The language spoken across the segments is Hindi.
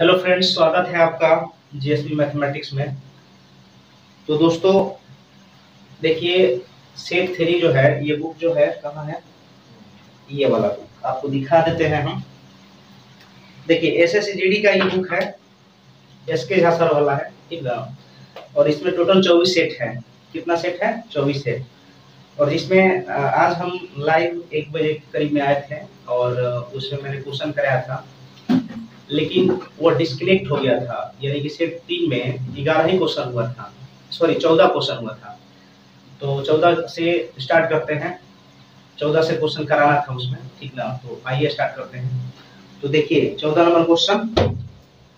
हेलो फ्रेंड्स, स्वागत है आपका जीएसपी मैथमेटिक्स में। तो दोस्तों, देखिए सेट थ्री जो है, ये बुक जो है, कहाँ है? ये वाला बुक आपको दिखा देते हैं हम। देखिए एस एस का ये बुक है एस के झा सर वाला है, ठीक और इसमें टोटल चौबीस सेट है। कितना सेट है? चौबीस सेट और जिसमें आज हम लाइव एक बजे करीब में आए थे और उसमें मैंने क्वेश्चन कराया था। लेकिन वो डिस्कनेक्ट हो गया था। यानी कि सेट तीन में ग्यारह ही क्वेश्चन हुआ था। सॉरी चौदह क्वेश्चन हुआ था। तो चौदह से स्टार्ट करते हैं। चौदह से क्वेश्चन कराना था उसमें। ठीक ना? तो आइए स्टार्ट करते हैं। तो देखिए, चौदह नंबर क्वेश्चन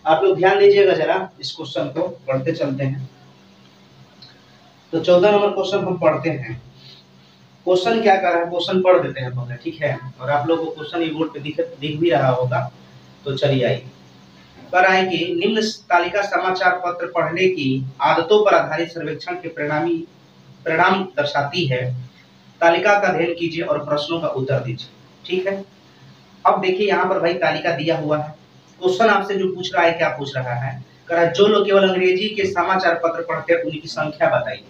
आप लोग ध्यान दीजिएगा जरा इस क्वेश्चन को। पढ़ते चलते हैं। तो चौदह नंबर क्वेश्चन हम पढ़ते हैं। क्वेश्चन क्या कर रहा है? क्वेश्चन पढ़ देते हैं पहले ठीक है? और आप लोग को क्वेश्चन ये बोर्ड पे दिख दिख भी रहा होगा। तो चलिए आइए पर आएँगे, निम्न तालिका समाचार पत्र पढ़ने की आदतों पर आधारित सर्वेक्षण के परिणामी, परिणाम दर्शाती है। तालिका का अध्ययन कीजिए और प्रश्नों का उत्तर दीजिए। ठीक है? अब देखिए, यहाँ पर भाई तालिका दिया हुआ है। क्वेश्चन आपसे जो पूछ रहा है, क्या पूछ रहा है? कह जो लोग केवल अंग्रेज़ी के समाचार पत्र पढ़ते हैं, उनकी संख्या बताइए।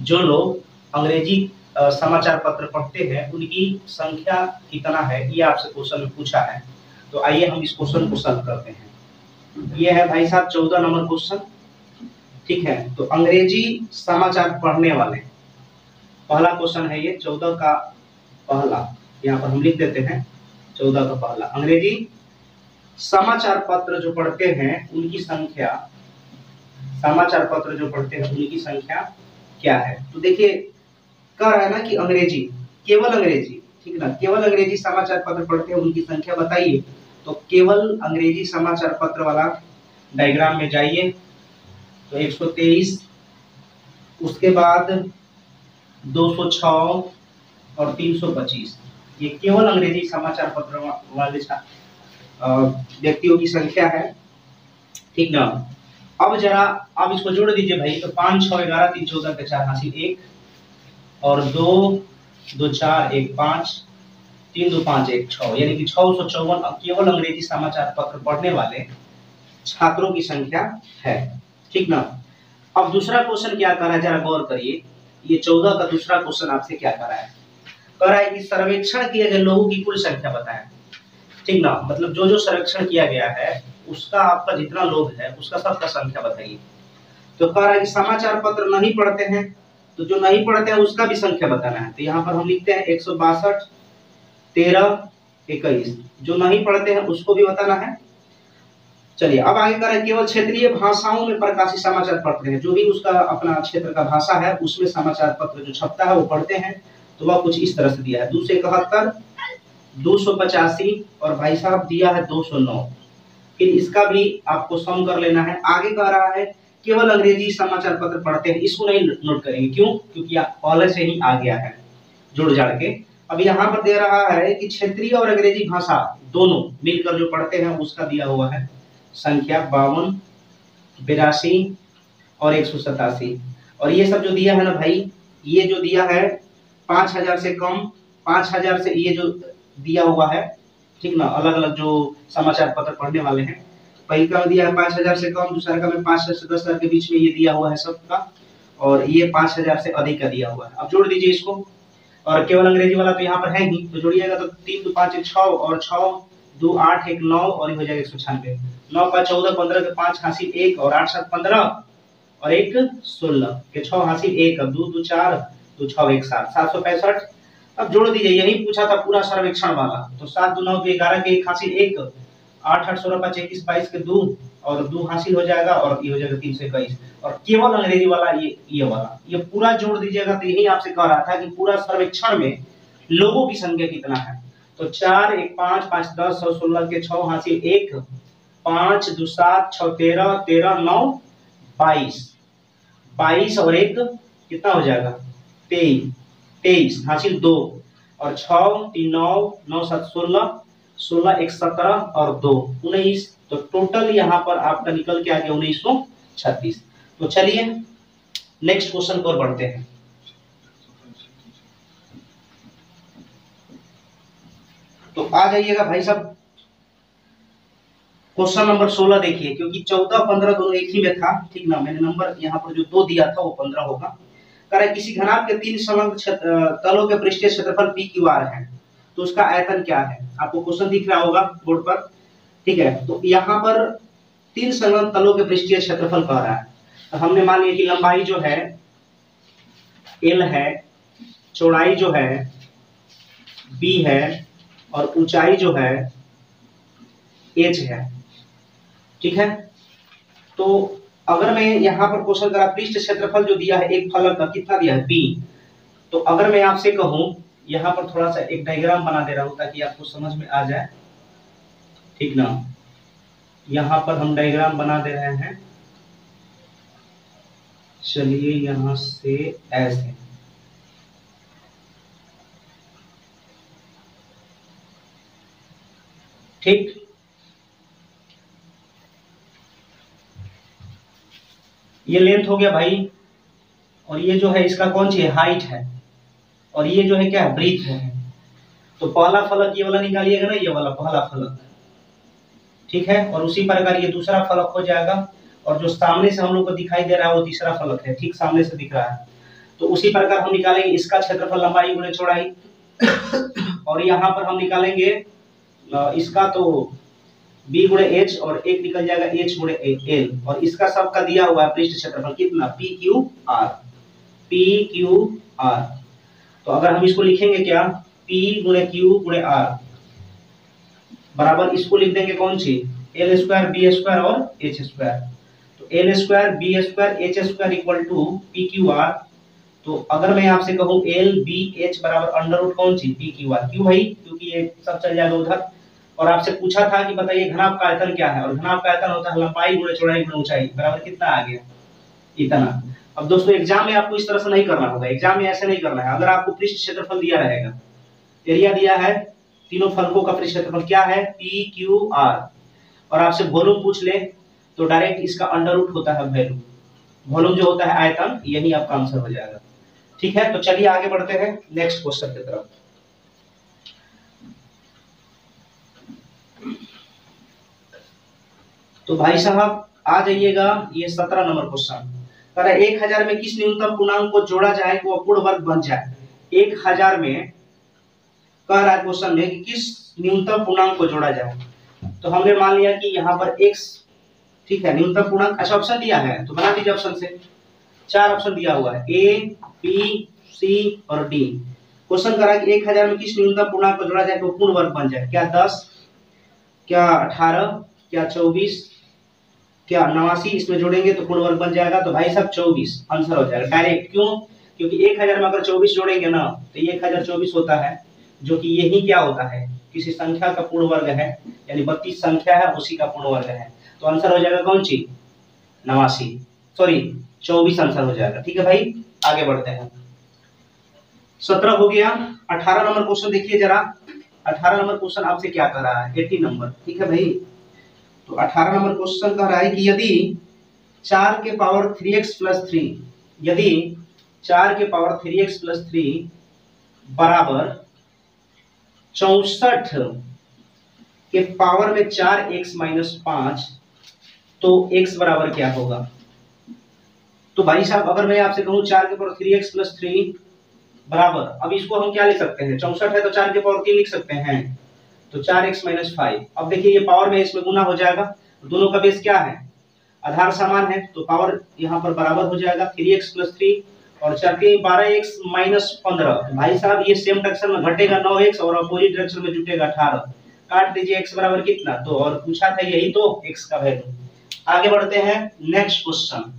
जो लोग अंग्रेज़ी समाचार पत्र पढ़ते हैं, उनकी संख्या कितना है, ये आपसे क्वेश्चन में पूछा है। तो आइए हम इस क्वेश्चन को सॉल्व करते हैं। ये है भाई साहब चौदह नंबर क्वेश्चन ठीक है तो अंग्रेज़ी समाचार पढ़ने वाले। पहला क्वेश्चन है ये, चौदह का पहला। यहाँ पर हम लिख देते हैं, चौदह का पहला। अंग्रेज़ी समाचार पत्र जो पढ़ते हैं, उनकी संख्या, समाचार पत्र जो पढ़ते हैं, उनकी संख्या क्या है? तो देखिए, कह रहा है ना कि अंग्रेज़ी, केवल अंग्रेज़ी। ठीक ना? केवल अंग्रेज़ी समाचार पत्र पढ़ते हैं, उनकी संख्या बताइए। तो केवल अंग्रेज़ी समाचार पत्र वाला डायग्राम में जाइए तो 123 उसके बाद 206 और 325 ये केवल अंग्रेज़ी समाचार पत्र वाले व्यक्तियों की संख्या है। ठीक ना? अब जरा, अब इसको जोड़ दीजिए भाई। तो पाँच, छह, ग्यारह, तीन, चौदह के चार हासिल एक और दो दो, चार, एक, पाँच। तीन दो पाँच एक छह यानी कि छह सौ चौवन केवल अंग्रेज़ी समाचार पत्र पढ़ने वाले छात्रों की संख्या है। ठीक ना? अब दूसरा क्वेश्चन क्या कर है? जरा गौर करिए। ये चौदह का दूसरा क्वेश्चन आपसे क्या कर है? कर है कि सर्वेक्षण किए गए लोगों की कुल संख्या बताएँ। ठीक ना? मतलब जो जो सर्वेक्षण किया गया है, उसका आपका जितना लोग है, उसका सबका संख्या बताइए। तो कह रहा है कि समाचार पत्र नहीं पढ़ते हैं तो जो नहीं पढ़ते हैं, उसका भी संख्या बताना है। तो यहाँ पर हम लिखते हैं एक सौ बासठ तेरह, इक्कीस। जो नहीं पढ़ते हैं, उसको भी बताना है। चलिए, अब आगे करें, केवल क्षेत्रीय भाषाओं में प्रकाशित समाचार पत्र है। जो भी उसका अपना क्षेत्र का भाषा है, उसमें समाचार पत्र जो छपता है, वो पढ़ते हैं। तो वह कुछ इस तरह से दिया है। दो सौ इकहत्तर, दो सौ पचासी और भाई साहब दिया है दो सौ नौ। फिर इसका भी आपको सम कर लेना है। आगे कह रहा है, केवल अंग्रेज़ी समाचार पत्र पढ़ते हैं, इसको नहीं नोट करेंगे। क्यों? क्योंकि पहले से ही आ गया है जुड़ जाड़ के। अब यहाँ पर दे रहा है कि क्षेत्रीय और अंग्रेज़ी भाषा दोनों मिलकर जो पढ़ते हैं, उसका दिया हुआ है संख्या बावन, बिरासी और एक सौ सतासी। और ये सब जो दिया है ना भाई, ये जो दिया है, पाँच हज़ार से कम, पाँच हज़ार से ये जो दिया हुआ है, ठीक ना अलग अलग जो समाचार पत्र पढ़ने वाले हैं पहले का दिया है पाँच हज़ार से कम, दूसरा का में पाँच से दस हज़ार के बीच में ये दिया हुआ है सबका, और ये पाँच हज़ार से अधिक का दिया हुआ है। अब जोड़ दीजिए इसको। और केवल अंग्रेज़ी वाला तो यहाँ पर है ही तो जोड़िएगा तो तीन दो पाँच छह और छह दो आठ एक नौ और हो जाएगा एक सौ छियानवे। नौ पाँच चौदह पंद्रह के पाँच हासिल एक और आठ सात पंद्रह और एक सोलह के छह हासिल एक दो दो चार, दो छह एक सात सात सौ पैंसठ। अब जोड़ दीजिए, यही पूछा था पूरा सर्वेक्षण वाला तो सात दो नौ दो ग्यारह के एक हासिल एक, आठ आठ सोलह पाँच इक्कीस बाईस के दो और दो हासिल हो जाएगा और ये हो जाएगा तीन सौ इक्कीस। और केवल अंग्रेज़ी वाला, ये ये वाला। ये पूरा जोड़ दीजिएगा तो यही आपसे कह रहा था कि पूरा सर्वेक्षण में लोगों की संख्या कितना है। तो चार, एक, पाँच पाँच, दस सौ सोलह के छह हासिल, एक, पाँच, दो, सात, छ, तेरह तेरह, नौ, बाईस। बाईस और एक कितना हो जाएगा? तेईस। तेईस, हासिल दो। और छ, तीन, नौ नौ, सात, सोलह सोलह, एक सत्रह और दो, उन्नीस। तो टोटल यहाँ पर आपका निकल के आ गया उन्नीस सौ छत्तीस। तो चलिए नेक्स्ट क्वेश्चन को बढ़ते हैं। तो आ जाइएगा भाई साहब। क्वेश्चन नंबर सोलह देखिए, क्योंकि चौदह, पंद्रह दोनों एक ही में था। ठीक ना, मैंने नंबर यहाँ पर जो दो दिया था, वो पंद्रह होगा। है, किसी घनाभ के तीन संलग्न तलों के पृष्ठीय क्षेत्रफल पी क्यू आर है। तो उसका आयतन क्या है? आपको क्वेश्चन दिख रहा होगा बोर्ड पर। ठीक है तो यहाँ पर तीन संलग्न तलों के पृष्ठीय क्षेत्रफल कह रहा है। तो हमने मान लिया कि लंबाई जो है एल है, चौड़ाई जो है बी है, और ऊंचाई जो है एच है। ठीक है? तो अगर मैं यहाँ पर क्वेश्चन करा पृष्ठ क्षेत्रफल जो दिया है, एक फलक का कितना दिया है? पी तो अगर मैं आपसे कहूँ यहाँ पर थोड़ा सा एक डायग्राम बना दे रहा हूँ ताकि आपको समझ में आ जाए। ठीक ना? यहाँ पर हम डायग्राम बना दे रहे हैं। चलिए यहाँ से ऐसे। ठीक? ये लेंथ हो गया भाई। और ये जो है, इसका कौन सी हाइट है। और ये जो है क्या, ब्रीथ है। तो पहला फलक ये वाला निकालिएगा ना, ये वाला पहला फलक। ठीक है? और उसी प्रकार ये दूसरा फलक हो जाएगा, और जो सामने से हम लोग को दिखाई दे रहा है, वो तीसरा फलक है, ठीक सामने से दिख रहा है। तो उसी प्रकार हम निकालेंगे, इसका क्षेत्रफल लंबाई गुणे चौड़ाई। और यहाँ पर हम निकालेंगे इसका तो बी गुणे एच और एक निकल जाएगा एच गुणे एल और इसका सबका दिया हुआ है पृष्ठ क्षेत्रफल कितना? P Q R P Q R तो अगर हम इसको लिखेंगे क्या? पी गुणे क्यू गुणे आर बराबर इसको लिख देंगे कौन सी? एल स्क्वायर बी स्क्वायर और एच स्क्वायर तो L square B square H square equal to P Q R तो अगर मैं आपसे कहूँ एल बी एच बराबर अंडर रूट कौन सी? पी क्यू आर क्यों भाई? क्योंकि ये सब चल जाएगा उधर। और आपसे पूछा था कि बताइए घनाभ का आयतन क्या है? और घनाभ का आयतन होता है लंबाई गुणे चौड़ाई गुणे ऊंचाई। बराबर कितना आ गया इतना। अब दोस्तों एग्ज़ाम में आपको इस तरह से नहीं करना होगा। एग्ज़ाम में ऐसे नहीं करना है। अगर आपको पृष्ठ क्षेत्रफल दिया रहेगा, एरिया दिया है, तीनों फलकों का पृष्ठ क्षेत्रफल क्या है? पी क्यू आर और आपसे वॉल्यूम पूछ ले तो डायरेक्ट इसका अंडर रूट होता है वैल्यू वॉल्यूम जो होता है आयतन यही आपका आंसर हो जाएगा। ठीक है? तो चलिए आगे बढ़ते हैं नेक्स्ट क्वेश्चन की तरफ़। तो भाई साहब, आ जाइएगा ये सत्रह नंबर क्वेश्चन कह एक हज़ार में किस न्यूनतम पूर्णांक को जोड़ा जाए वो अपूर्ण वर्ग बन जाए। एक हज़ार में कह रहा है क्वेश्चन में कि किस न्यूनतम पूर्णांक को जोड़ा जाए? तो हमने मान लिया कि यहाँ पर x, ठीक है, न्यूनतम पूर्णांक अच्छा ऑप्शन दिया है तो बना दीजिए ऑप्शन से। चार ऑप्शन दिया हुआ है ए बी सी और डी क्वेश्चन करा कि एक हज़ार में किस न्यूनतम पूर्णांक को जोड़ा जाए तो पूर्ण वर्ग बन जाए? क्या दस? क्या अठारह? क्या चौबीस? क्या नवासी इसमें जोड़ेंगे तो पूर्ण वर्ग बन जाएगा? तो भाई साहब, चौबीस आंसर हो जाएगा। डायरेक्ट क्यों? क्योंकि एक हज़ार में अगर चौबीस जोड़ेंगे ना तो एक हज़ार चौबीस होता है, जो कि यही क्या होता है? किसी संख्या का पूर्ण वर्ग है, यानी बत्तीस संख्या है, उसी का पूर्ण वर्ग है। तो आंसर हो जाएगा कौन सी? नवासी। सॉरी चौबीस आंसर हो जाएगा। ठीक है भाई, आगे बढ़ते हैं। सत्रह हो गया। अठारह नंबर क्वेश्चन देखिए जरा। अठारह नंबर क्वेश्चन आपसे क्या कर रहा है? Eighty number. ठीक है भाई? तो अठारह नंबर क्वेश्चन कह रहा है कि यदि चार के power three x plus three, यदि चार के power three x plus three बराबर चौसठ के पावर में चार एक्स माइनस पाँच तो एक्स बराबर क्या होगा? तो भाई साहब, अगर मैं आपसे कहूँ चार के power three x plus three बराबर, अब इसको हम क्या लिख सकते हैं? चौसठ है तो चार के पावर तीन लिख सकते हैं। तो चार एक्स माइनस फाइव अब देखिए ये पावर में इसमें गुना हो जाएगा। दोनों का बेस क्या है? आधार समान है तो पावर यहाँ पर बराबर हो जाएगा थ्री एक्स प्लस थ्री और के बारह एक्स माइनस पंद्रह। भाई साहब, ये सेम डायरेक्शन में घटेगा नौ एक्स और अपोजिट डायरेक्शन में जुटेगा अठारह। काट दीजिए एक्स बराबर कितना? तो और पूछा था यही तो एक्स का वैल्यू आगे बढ़ते हैं नेक्स्ट क्वेश्चन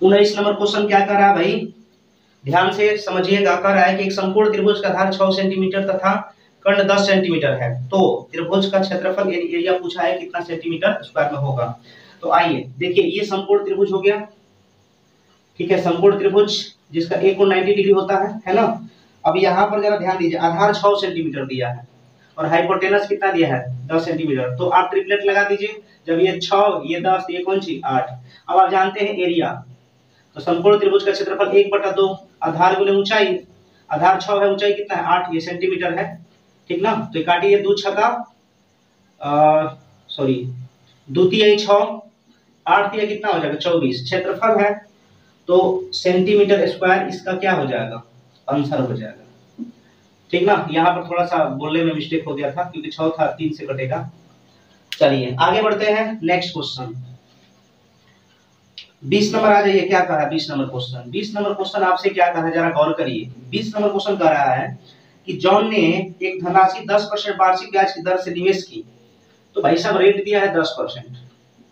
उन्नीस नंबर क्वेश्चन क्या कर रहा है भाई? ध्यान से समझिएगा कर रहा है कि एक संपूर्ण त्रिभुज का धार छह सेंटीमीटर तथा खंड दस सेंटीमीटर है। तो त्रिभुज का क्षेत्रफल एरिया पूछा है कितना सेंटीमीटर स्क्वायर में होगा। तो आइए, देखिए, ये संपूर्ण त्रिभुज हो गया। ठीक है, संपूर्ण त्रिभुज, जिसका एक कोण 90 डिग्री होता है है ना? अब यहाँ पर जरा ध्यान दीजिए, आधार छह सेंटीमीटर दिया है और हाइपोटेनस कितना दिया है? दस सेंटीमीटर। तो आप ट्रिपलेट लगा दीजिए, जब ये छह, ये दस, ये कौन सी? आठ। अब आप जानते हैं एरिया तो संपूर्ण त्रिभुज का क्षेत्रफल एक बटा दो आधार गुने ऊंचाई। आधार छह है, ऊंचाई कितना है? आठ, ये सेंटीमीटर है। ठीक ना? तो काटिए, दो छका सॉरी द्वितीय छ आठ कितना हो जाएगा? चौबीस। क्षेत्रफल है तो सेंटीमीटर स्क्वायर इसका क्या हो जाएगा? आंसर हो जाएगा। ठीक ना? यहाँ पर थोड़ा सा बोलने में मिस्टेक हो गया था, क्योंकि छ था, तीन से कटेगा। चलिए, आगे बढ़ते हैं नेक्स्ट क्वेश्चन बीस नंबर आ जाइए, क्या कहा बीस नंबर क्वेश्चन बीस नंबर क्वेश्चन आपसे क्या कहा? जरा गौर करिए। बीस नंबर क्वेश्चन कह रहा है कि जॉन ने एक धनराशि दस परसेंट वार्षिक ब्याज की दर से निवेश की। तो भाई साहब रेट दिया है दस परसेंट।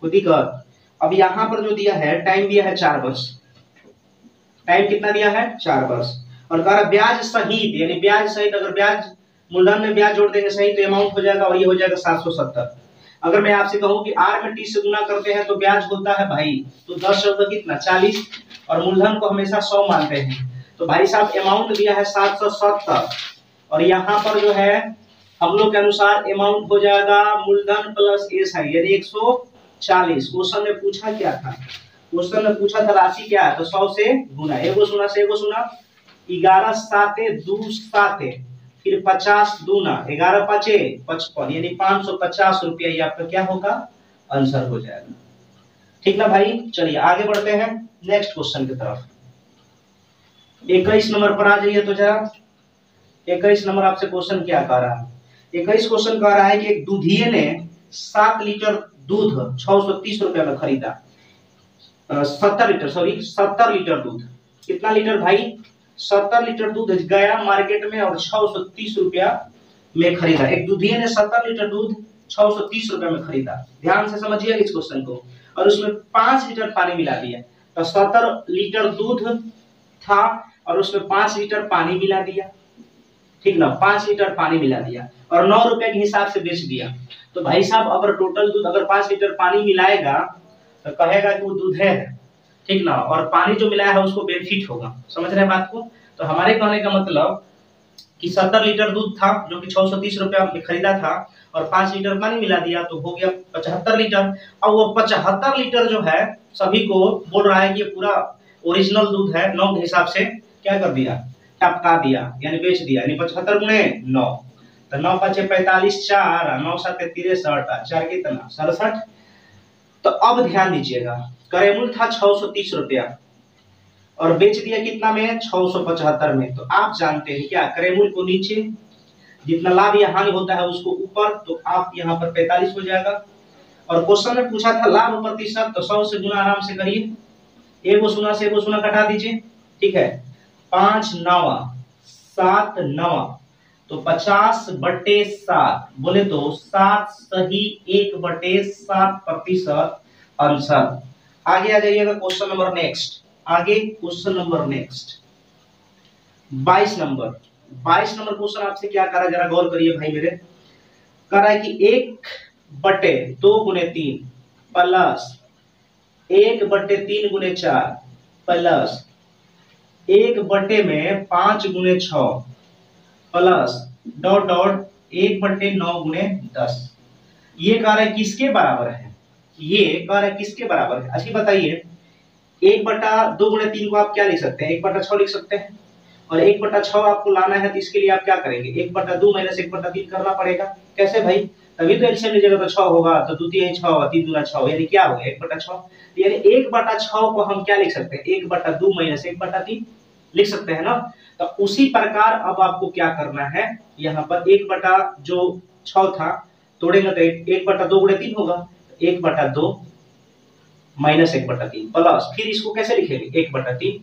खुदी कर अब यहाँ पर जो दिया है टाइम दिया है चार वर्ष। टाइम कितना दिया है? चार वर्ष। और कह रहा ब्याज सहित, यानी ब्याज सहित अगर ब्याज मूलधन में ब्याज जोड़ देंगे सही तो अमाउंट हो जाएगा और ये हो जाएगा सात सौ सत्तर। अगर मैं आपसे कहूँ कि आर में टी से गुना करते हैं तो ब्याज होता है भाई तो दस शब्द कितना चालीस, और मूलधन को हमेशा सौ मानते हैं। तो भाई साहब अमाउंट दिया है सात सौ सत्तर। और यहाँ पर जो है, हम लोग के अनुसार अमाउंट हो जाएगा मूलधन प्लस एस है यानी एक सौ चालीस। क्वेश्चन में पूछा क्या था? क्वेश्चन में पूछा था राशि क्या है? तो सौ से गुना एगो सुना से एगो सुना ग्यारह साते दू साते। फिर पचास दूना, ग्यारह पचे, पचपन, यानी पाँच सौ पचास रुपया ये आपका क्या होगा? आंसर हो जाएगा। ठीक ना भाई? चलिए आगे बढ़ते हैं, नेक्स्ट क्वेश्चन की तरफ़। इक्कीस नंबर पर आ जाइए तो जरा। इक्कीस नंबर आपसे क्वेश्चन क्या कह रहा है? इक्कीस क्वेश्चन कह रहा है कि एक दूधिये ने सात लीटर दूध छह सौ तीस रुपया में खरीदा। सत्तर लीटर, सॉरी, सत्तर लीटर दूध। कितना लीटर भाई? सत्तर लीटर दूध गया मार्केट में और छह सौ तीस रुपया में खरीदा। एक दूधिये ने सत्तर लीटर दूध छह सौ तीस रुपया में खरीदा। ध्यान से समझिए इस क्वेश्चन को। और उसमें पाँच लीटर पानी मिला दिया। तो सत्तर लीटर दूध था और उसमें पाँच लीटर पानी मिला दिया। ठीक ना? पाँच लीटर पानी मिला दिया और नौ रुपए के हिसाब से बेच दिया। तो भाई साहब अगर टोटल दूध अगर पाँच लीटर पानी मिलाएगा तो कहेगा कि वो दूध है। ठीक ना, और पानी जो मिलाया है उसको बेनिफिट होगा। समझ रहे हैं बात को? तो हमारे कहने का मतलब कि सत्तर लीटर दूध था, जो कि छह सौ तीस रुपया में खरीदा था, और पाँच लीटर पानी मिला दिया तो हो गया पचहत्तर लीटर। और वो पचहत्तर लीटर जो है, सभी को बोल रहा है कि पूरा ओरिजिनल दूध है, नौ के हिसाब से क्या कर दिया? टपका दिया, यानी बेच दिया, यानी पचहत्तर गुणे नौ। तो नौ पचे पैंतालीस चार, नौ सात तिरसठ चार कितना? सड़सठ। तो अब ध्यान दीजिएगा। करेमुल था छह सौ तीस रुपया। और बेच दिया कितना में? छह सौ पचहत्तर में। तो आप जानते हैं क्या? करेमुल को नीचे जितना लाभ या हानि होता है उसको ऊपर तो आप यहाँ पर पैतालीस हो जाएगा। और क्वेश्चन में पूछा था लाभ प्रतिशत तो सौ से गुना आराम से करिए। एगो सुना से एगो सुना कटा दीजिए। ठीक है? पाँच नवा, सात नवा तो पचास बटे सात, बोले तो सात सही एक बटे सात प्रतिशत आंसर। आगे आ जाइएगा क्वेश्चन नंबर नेक्स्ट। आगे क्वेश्चन नंबर नेक्स्ट। बाईस नंबर। बाईस नंबर क्वेश्चन आपसे क्या करा, जरा गौर करिए भाई मेरे। करा है कि एक बटे दो गुने तीन प्लस एक बटे तीन गुने चार प्लस एक बटे में पाँच गुने छ। प्लस डॉट डॉट एक बटे नौ गुने दस। ये है किसके बराबर है? ये है किसके बराबर है? अच्छी, बताइए। एक बटा दो गुणे तीन को आप क्या लिख सकते हैं? एक बटा छह लिख सकते हैं। और एक बटा छह आपको लाना है तो इसके लिए आप क्या करेंगे? एक बटा दो माइनस एक बटा तीन करना पड़ेगा। कैसे भाई? तभी तो एलसीएम लीजिएगा तो छह होगा तो द्वितीय छह होगा, तीन दूना छह यानी क्या होगा एक बटा छह। यानी एक बटा छह को हम क्या लिख सकते हैं? एक बटा दो माइनस एक बटा तीन। लिख सकते हैं ना? तो उसी प्रकार अब आपको क्या करना है? यहाँ पर एक बटा जो छ था तोड़ेंगे तो एक बटा दो गुणे तीन होगा। एक बटा दो माइनस एक बटा तीन प्लस, फिर इसको कैसे लिखेंगे? एक बटा तीन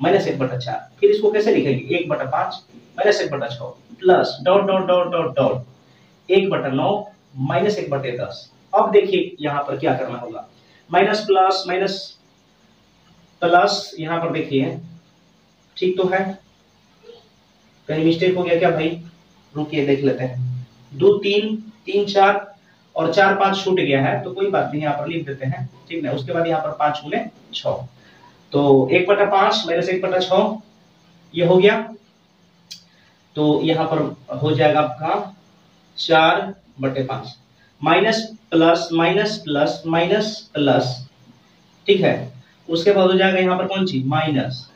माइनस एक बटा चार, फिर इसको कैसे लिखेंगे? एक बटा पाँच माइनस एक बटा छ plus, dot dot dot dot dot, एक बटा नौ माइनस एक बटे दस। अब देखिए यहाँ पर क्या करना होगा। माइनस प्लस माइनस प्लस यहाँ पर देखिए ठीक तो है? कहीं मिस्टेक हो गया क्या भाई? रुकिए, देख लेते हैं। दो, तीन तीन, चार और चार, पाँच छूट गया है तो कोई बात नहीं, यहाँ पर लिख देते हैं। ठीक है उसके बाद यहाँ पर पाँच बोले छ। तो एक बटा पाँच माइनस एक बटा छ, ये हो गया। तो यहाँ पर हो जाएगा आपका चार बटे पाँच। Minus plus minus plus minus plus. ठीक है? उसके बाद हो जाएगा यहाँ पर कौन सी? माइनस।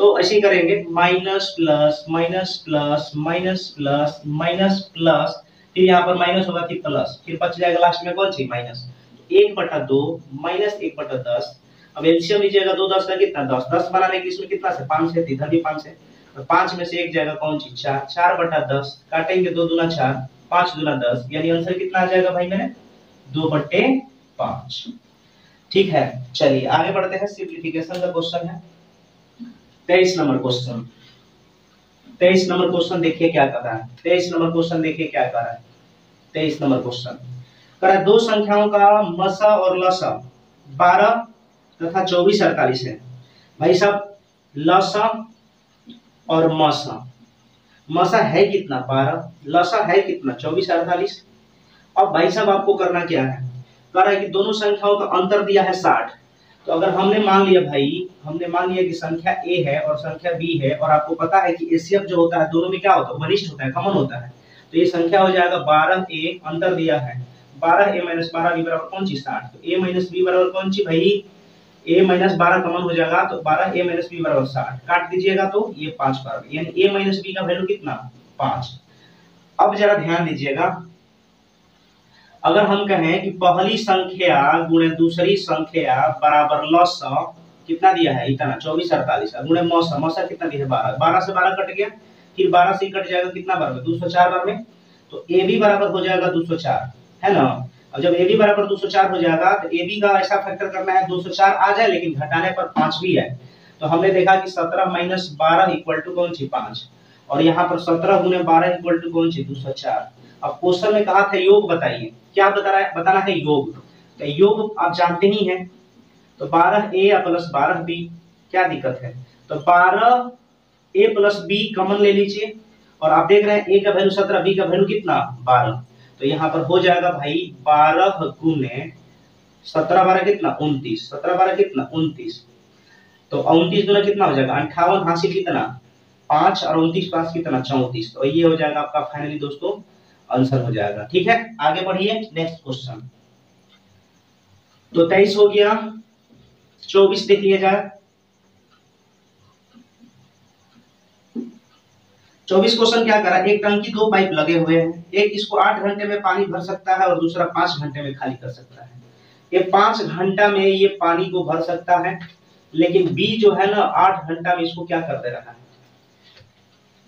तो ऐसे ही करेंगे minus plus minus plus minus plus minus plus फिर यहाँ पर माइनस होगा फिर प्लस फिर बच जाएगा लास्ट में कौन सी? माइनस एक बटा दो माइनस एक बटा दस. अब एलसीएम लीजिएगा दो दस का कितना? दस. दस बनाने के इसमें कितना से? पाँच से, इधर भी पाँच से. तो पाँच में से एक जाएगा कौन सी? चार. चार बटा दस, काटेंगे दो दुना चार, पाँच दुना दस. यानी आंसर कितना आ जाएगा भाई मेरे? दो बटे पाँच. ठीक है, चलिए आगे बढ़ते हैं सिंप्लीफिकेशन का क्वेश्चन है. तेईस नंबर क्वेश्चन तेईस नंबर क्वेश्चन देखिए क्या कर रहा है। तेईस नंबर क्वेश्चन देखिए क्या कर रहा है। तेईस नंबर क्वेश्चन कर दो संख्याओं का मसा और लसा। बारह तथा चौबीस अड़तालीस है। भाई साहब, लसा और मसा। मसा है कितना? बारह। लसा है कितना? चौबीस अड़तालीस। अब भाई साहब, आपको करना क्या है? कह रहा है कि दोनों संख्याओं का अंतर दिया है साठ। तो अगर हमने मान लिया भाई, हमने मान लिया कि संख्या ए है और संख्या बी है, और आपको पता है कि एसीएफ जो होता है, दोनों में क्या होता है? वरिष्ठ होता है कॉमन होता है। तो ये संख्या हो जाएगा बारह ए अंतर दिया है। बारह ए माइनस बारह बी बराबर कौन सी? साठ। तो ए माइनस बी बराबर कौन सी भाई? ए माइनस बारह कॉमन हो जाएगा तो बारह ए माइनस बी बराबर साठ। काट दीजिएगा तो ये पाँच बराबर। यानी ए माइनस बी का वैल्यू कितना? पाँच। अब जरा ध्यान दीजिएगा अगर हम कहें कि पहली संख्या गुणे दूसरी संख्या बराबर लस कितना दिया है? इतना, चौबीस अड़तालीस। गुणे मौसा मौसा कितना दिया है? बारह। बारह से बारह कट गया, फिर बारह से कट जाएगा कितना बराबर दो सौ चार बार में। तो ए भी बराबर हो जाएगा दो सौ चार, है ना? और जब ए बी बराबर दो सौ चार हो जाएगा तो ए बी का ऐसा फैक्टर करना है, दो सौ चार आ जाए, लेकिन घटाने पर पाँच भी है। तो हमने देखा कि सत्रह माइनस बारह इक्वल टू कौन सी? पाँच। और यहाँ पर सत्रह गुने बारह इक्वल टू कौन सी? दो सौ चार। अब क्वेश्चन में कहा था, योग बताइए। क्या बता रहा है? बताना है योग। तो योग आप जानते ही हैं। तो बारह ए प्लस बारह बी, क्या दिक्कत है? तो बारह ए प्लस बी कॉमन ले लीजिए। और आप देख रहे हैं, ए का वैल्यू सत्रह, बी का वैल्यू कितना? बारह। तो यहाँ पर हो जाएगा भाई बारह गुने सत्रह बारह कितना? उनतीस। सत्रह बारह कितना? उनतीस। तो उनतीस गुना कितना हो जाएगा? अंठावन। हासिल कितना पाँच और उनतीस पाँच कितना? चौतीस। तो ये हो जाएगा आपका फाइनली दोस्तों आंसर हो जाएगा। ठीक है? आगे बढ़िए नेक्स्ट क्वेश्चन तो तेईस हो गया। चौबीस देख लिया जाए। चौबीस क्वेश्चन क्या करा? एक टंकी दो पाइप लगे हुए हैं। एक इसको आठ घंटे में पानी भर सकता है और दूसरा पाँच घंटे में खाली कर सकता है। ये पाँच घंटा में ये पानी को भर सकता है, लेकिन बी जो है ना, आठ घंटा में इसको क्या कर दे रहा है?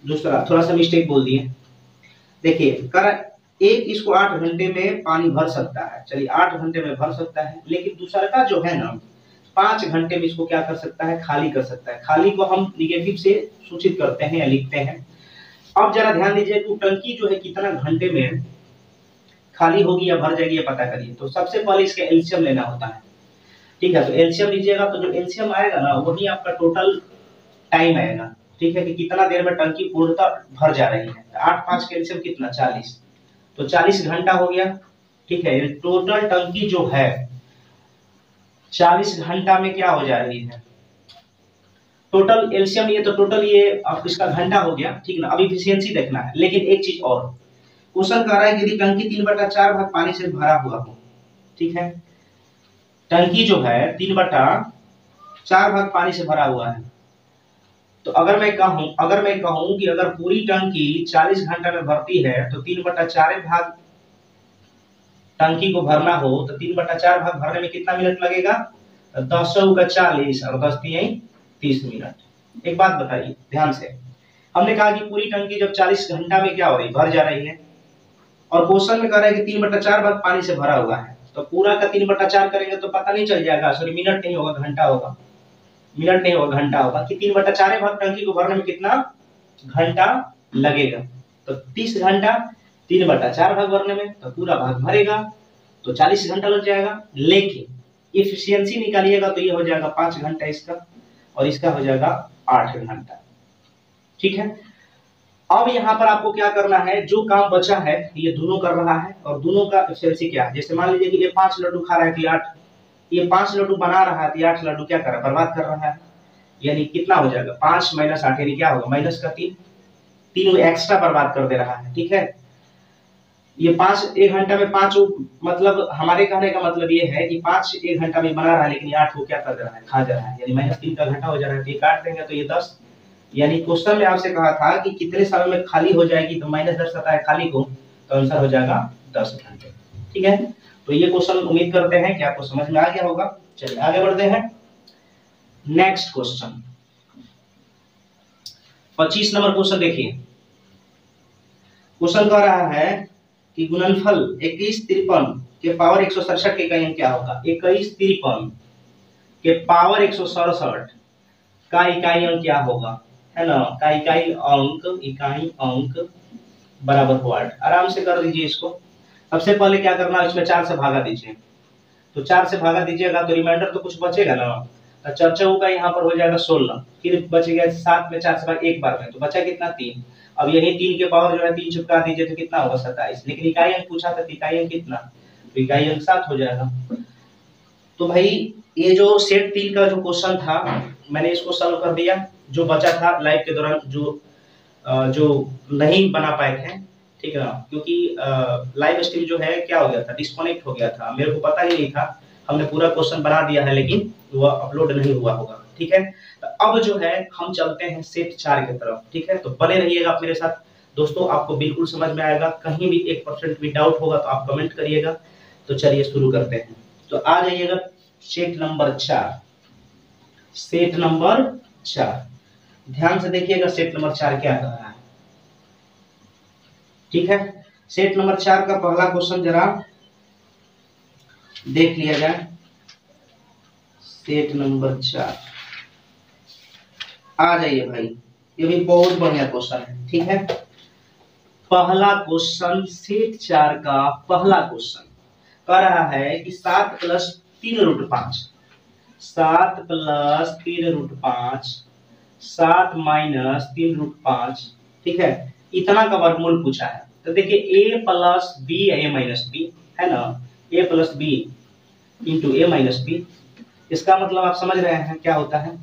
दूसरा, थोड़ा सा मिस्टेक बोल दिए। देखिए, कर, एक इसको आठ घंटे में पानी भर सकता है। चलिए, आठ घंटे में भर सकता है, लेकिन दूसरा का जो है ना, पाँच घंटे में इसको क्या कर सकता है? खाली कर सकता है। खाली को हम निगेटिव से सूचित करते हैं या लिखते हैं। अब जरा ध्यान दीजिए कि टंकी जो है कितना घंटे में खाली होगी या भर जाएगी या पता करिए। तो सबसे पहले इसका एल्शियम लेना होता है। ठीक है तो एल्शियम लीजिएगा तो जो एल्शियम आएगा ना, वही आपका टोटल टाइम आएगा। ठीक है कि कितना देर में टंकी पूर्णतः भर जा रही है? आठ, पाँच कैल्शियम कितना? चालीस। तो चालीस घंटा हो गया, ठीक है? टोटल टंकी जो है, चालीस घंटा में क्या हो जा रही है? टोटल एल्शियम ये तो टोटल ये अब इसका घंटा हो गया, ठीक ना? अब इफिशियंसी देखना है। लेकिन एक चीज़ और, क्वेश्चन कह रहा है कि यदि टंकी तीन बटा चार भाग पानी से भरा हुआ हो, ठीक है? टंकी जो है, तीन बटा चार भाग पानी से भरा हुआ है। तो अगर मैं कहूँ, अगर मैं कहूँ कि अगर पूरी टंकी 40 घंटा में भरती है तो तीन बटा चार भाग टंकी को भरना हो तो तीन बटा चार भाग भरने में कितना मिनट लगेगा? दस सौ का चालीस और दस तीन तीस मिनट। एक बात बताइए, ध्यान से। हमने कहा कि पूरी टंकी जब 40 घंटा में क्या हो रही भर जा रही है। और क्वेश्चन में कह रहा है कि तीन बटा चार भाग पानी से भरा हुआ है। तो पूरा का तीन बटा चार करेंगे तो पता नहीं चल जाएगा, सॉरी, मिनट नहीं होगा, घंटा होगा। मिनट नहीं होगा, घंटा होगा। कि तीन बटा चार भाग टंकी को भरने में कितना? घंटा लगेगा। तो तीस घंटा, तीन बटा चार भाग भरने में तो पूरा भाग भरेगा तो चालीस घंटा लग जाएगा। लेकिन इफिशियंसी निकालिएगा तो ये हो जाएगा पाँच घंटा इसका, और इसका हो जाएगा आठ घंटा। ठीक है? अब यहाँ पर आपको क्या करना है? जो काम बचा है, ये दोनों कर रहा है, और दोनों का इफिशियंसी क्या है? जैसे मान लीजिए कि ये पाँच लड्डू खा रहा है, कि आठ ये पाँच लड्डू बना रहा है तो आठ लड्डू क्या कर रहा है? बर्बाद कर रहा है। यानी कितना हो जाएगा? पाँच माइनस आठ, यानी क्या होगा? माइनस का तीन। तीन एक्स्ट्रा बर्बाद कर दे रहा है, ठीक है? ये पाँच एक घंटा में पाँच मतलब हमारे कहने का मतलब ये है कि पाँच एक घंटा में बना रहा है, लेकिन आठ को क्या कर रहा है? खा जा रहा है। यानी माइनस तीन का घंटा हो जा रहा है तो ये काट देंगे तो ये दस। यानी क्वेश्चन में आपसे कहा था कि कितने समय में खाली हो जाएगी? तो माइनस दस आता है खाली को तो आंसर हो जाएगा दस घंटे, ठीक है? तो ये क्वेश्चन उम्मीद करते हैं कि आपको समझ में आ गया होगा। चलिए आगे बढ़ते हैं। नेक्स्ट क्वेश्चन पच्चीस नंबर क्वेश्चन देखिए। क्वेश्चन कह रहा है कि गुणनफल इक्कीस तिरपन के पावर एक सौ सड़सठ के इकाई क्या होगा? इक्कीस तिरपन के पावर एक सौ सड़सठ का इकाई अंक क्या होगा? है ना? का इकाई अंक इकाई अंक बराबर वाट आराम से कर दीजिए इसको। सबसे पहले क्या करना है इसमें चार से भागा दीजिए। तो चार से भागा दीजिएगा तो रिमाइंडर तो कुछ बचेगा ना। तो चर्चा का यहाँ पर हो जाएगा सोलह। फिर बचेगा सात में चार से भाग एक बार में। तो बचा कितना? तीन। अब यही तीन के पावर जो है तीन चिपका दीजिए तो कितना होगा? सत्ताईस। लेकिन इकाई अंक पूछा था इकाई अंक कितना? तो इकाई अंक सात हो जाएगा। तो भाई, ये जो सेट तीन का जो क्वेश्चन था, मैंने इसको सॉल्व कर दिया। जो बचा था लाइव के दौरान, जो जो नहीं बना पाए थे ठीक है ना? क्योंकि लाइव स्ट्रीम जो है, क्या हो गया था? डिस्कनेक्ट हो गया था। मेरे को पता ही नहीं था। हमने पूरा क्वेश्चन बना दिया है, लेकिन वह अपलोड नहीं हुआ होगा। ठीक है? तो अब जो है, हम चलते हैं सेट चार की तरफ़। ठीक है? तो बने रहिएगा मेरे साथ। दोस्तों, आपको बिल्कुल समझ में आएगा। कहीं भी एक परसेंट भी डाउट होगा तो आप कमेंट करिएगा। तो चलिए शुरू करते हैं। तो आ जाइएगा सेट नंबर चार। सेट नंबर चार। ध्यान से देखिएगा सेट नंबर चार क्या है। ठीक है? सेट नंबर चार का पहला क्वेश्चन जरा देख लिया जाए। सेट नंबर चार। आ जाइए भाई। ये भी बहुत बढ़िया क्वेश्चन है, ठीक है? पहला क्वेश्चन सेट चार का पहला क्वेश्चन कह रहा है कि सात प्लस तीन रूट पाँच। सात प्लस तीन रूट पाँच। सात माइनस तीन रूट पाँच, ठीक है? इतना का वर्गमूल पूछा है। तो देखिए A plus B A minus B है ना? A plus B into A minus B इसका मतलब आप समझ रहे हैं क्या होता है?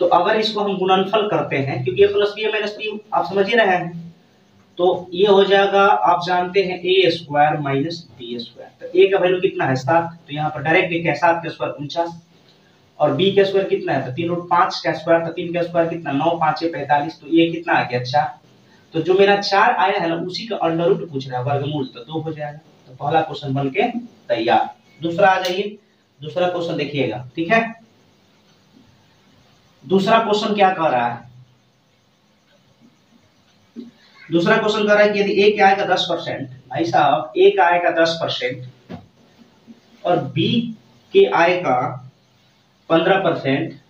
तो अगर इसको हम गुणनफल करते हैं, क्योंकि A plus B A minus B आप समझ ही रहे हैं तो ये हो जाएगा, आप जानते हैं A square minus B square तो ए का वैल्यू कितना है? सात। तो यहाँ पर डायरेक्ट लिखे सात का स्क्वायर उनचास। और बी का स्क्वायर कितना है? तो तीन रूट पाँच का स्क्वायर तो तीन का स्क्वायर कितना? नौ, पाँच पैंतालीस। तो ये कितना आ गया? चार। तो जो मेरा चार आया है ना उसी का अंडर रूट पूछ रहा है, वर्गमूल। तो दो हो जाएगा। तो पहला क्वेश्चन बन के तैयार। दूसरा आ जाइए। दूसरा क्वेश्चन देखिएगा। ठीक है? दूसरा क्वेश्चन क्या कह रहा है? दूसरा क्वेश्चन कह रहा है कि यदि ए के आय का दस परसेंट, भाई साहब ए का आय का दस परसेंट और बी के आय का पंद्रह परसेंट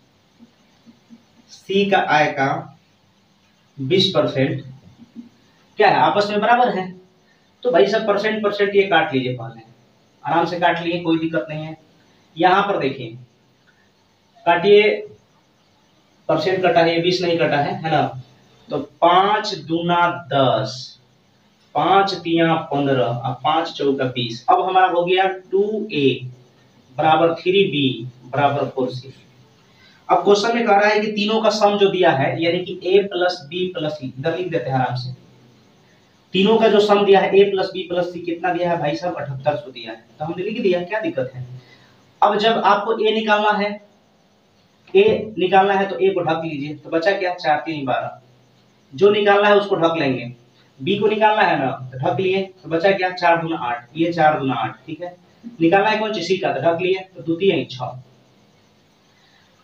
सी का आय का बीस परसेंट क्या है? आपस में बराबर है। तो भाई सब परसेंट परसेंट ये काट लीजिए पहले। आराम से काट लिए कोई दिक्कत नहीं है। यहाँ पर देखिए, काटिए, परसेंट कटा है बीस नहीं कटा है है ना? तो पाँच दूना दस, पाँच तिया पंद्रह पाँच चौका बीस। अब हमारा हो गया टू ए, बराबर थ्री बी, बराबर फोर सी। अब क्वेश्चन में कह रहा है कि तीनों का सम जो दिया है, यानी कि ए प्लस बी प्लस इधर लिख देते हैं आराम से। तीनों का जो सम दिया है A plus B plus C कितना दिया है भाई साहब? अठहत्तर सौ दिया है। तो हमने लिख दिया, क्या दिक्कत है? अब जब आपको ए निकालना है ए निकालना है तो ए को ढक लीजिए तो बचा क्या? चार, तीन, बारह। जो निकालना है उसको ढक लेंगे। बी को निकालना है ना तो ढक लिए तो बचा क्या? चार गुना आठ। ये चार गुना आठ, ठीक है? निकालना है कौन? सी का तो ढक लिए तो द्वितीय छ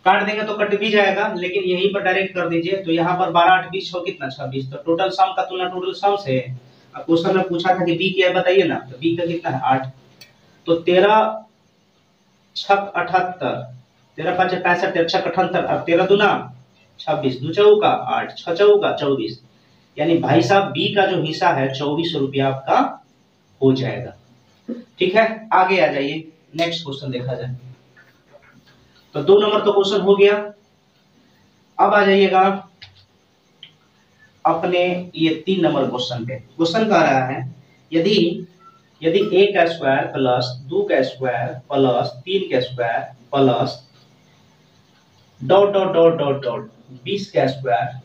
काट देंगे तो कट भी जाएगा, लेकिन यहीं पर डायरेक्ट कर दीजिए। तो यहाँ पर बारह आठ बीस छो कितना? छब्बीस। तो टोटल सम का तुलना टोटल सम से क्वेश्चन में पूछा था कि बी क्या बताइए ना। तो बी का कितना है? आठ। तो तेरह, छक, अठहत्तर। तेरह पाँच, पैंसठ, तेरह, छक, अठहत्तर। अब तेरह दुना, छब्बीस। दो चौका आठ। छ चौका चौबीस। यानी भाई साहब बी का जो हिस्सा है, चौबीस रुपया आपका हो जाएगा। ठीक है? आगे आ जाइए। नेक्स्ट क्वेश्चन देखा जाए। तो दो नंबर तो क्वेश्चन हो गया। अब आ जाइएगा अपने ये तीन नंबर क्वेश्चन पे। क्वेश्चन कह रहा है, यदि यदि ए का स्क्वायर प्लस दो का स्क्वायर प्लस तीन का square plus dot dot dot dot dot बीस का स्क्वायर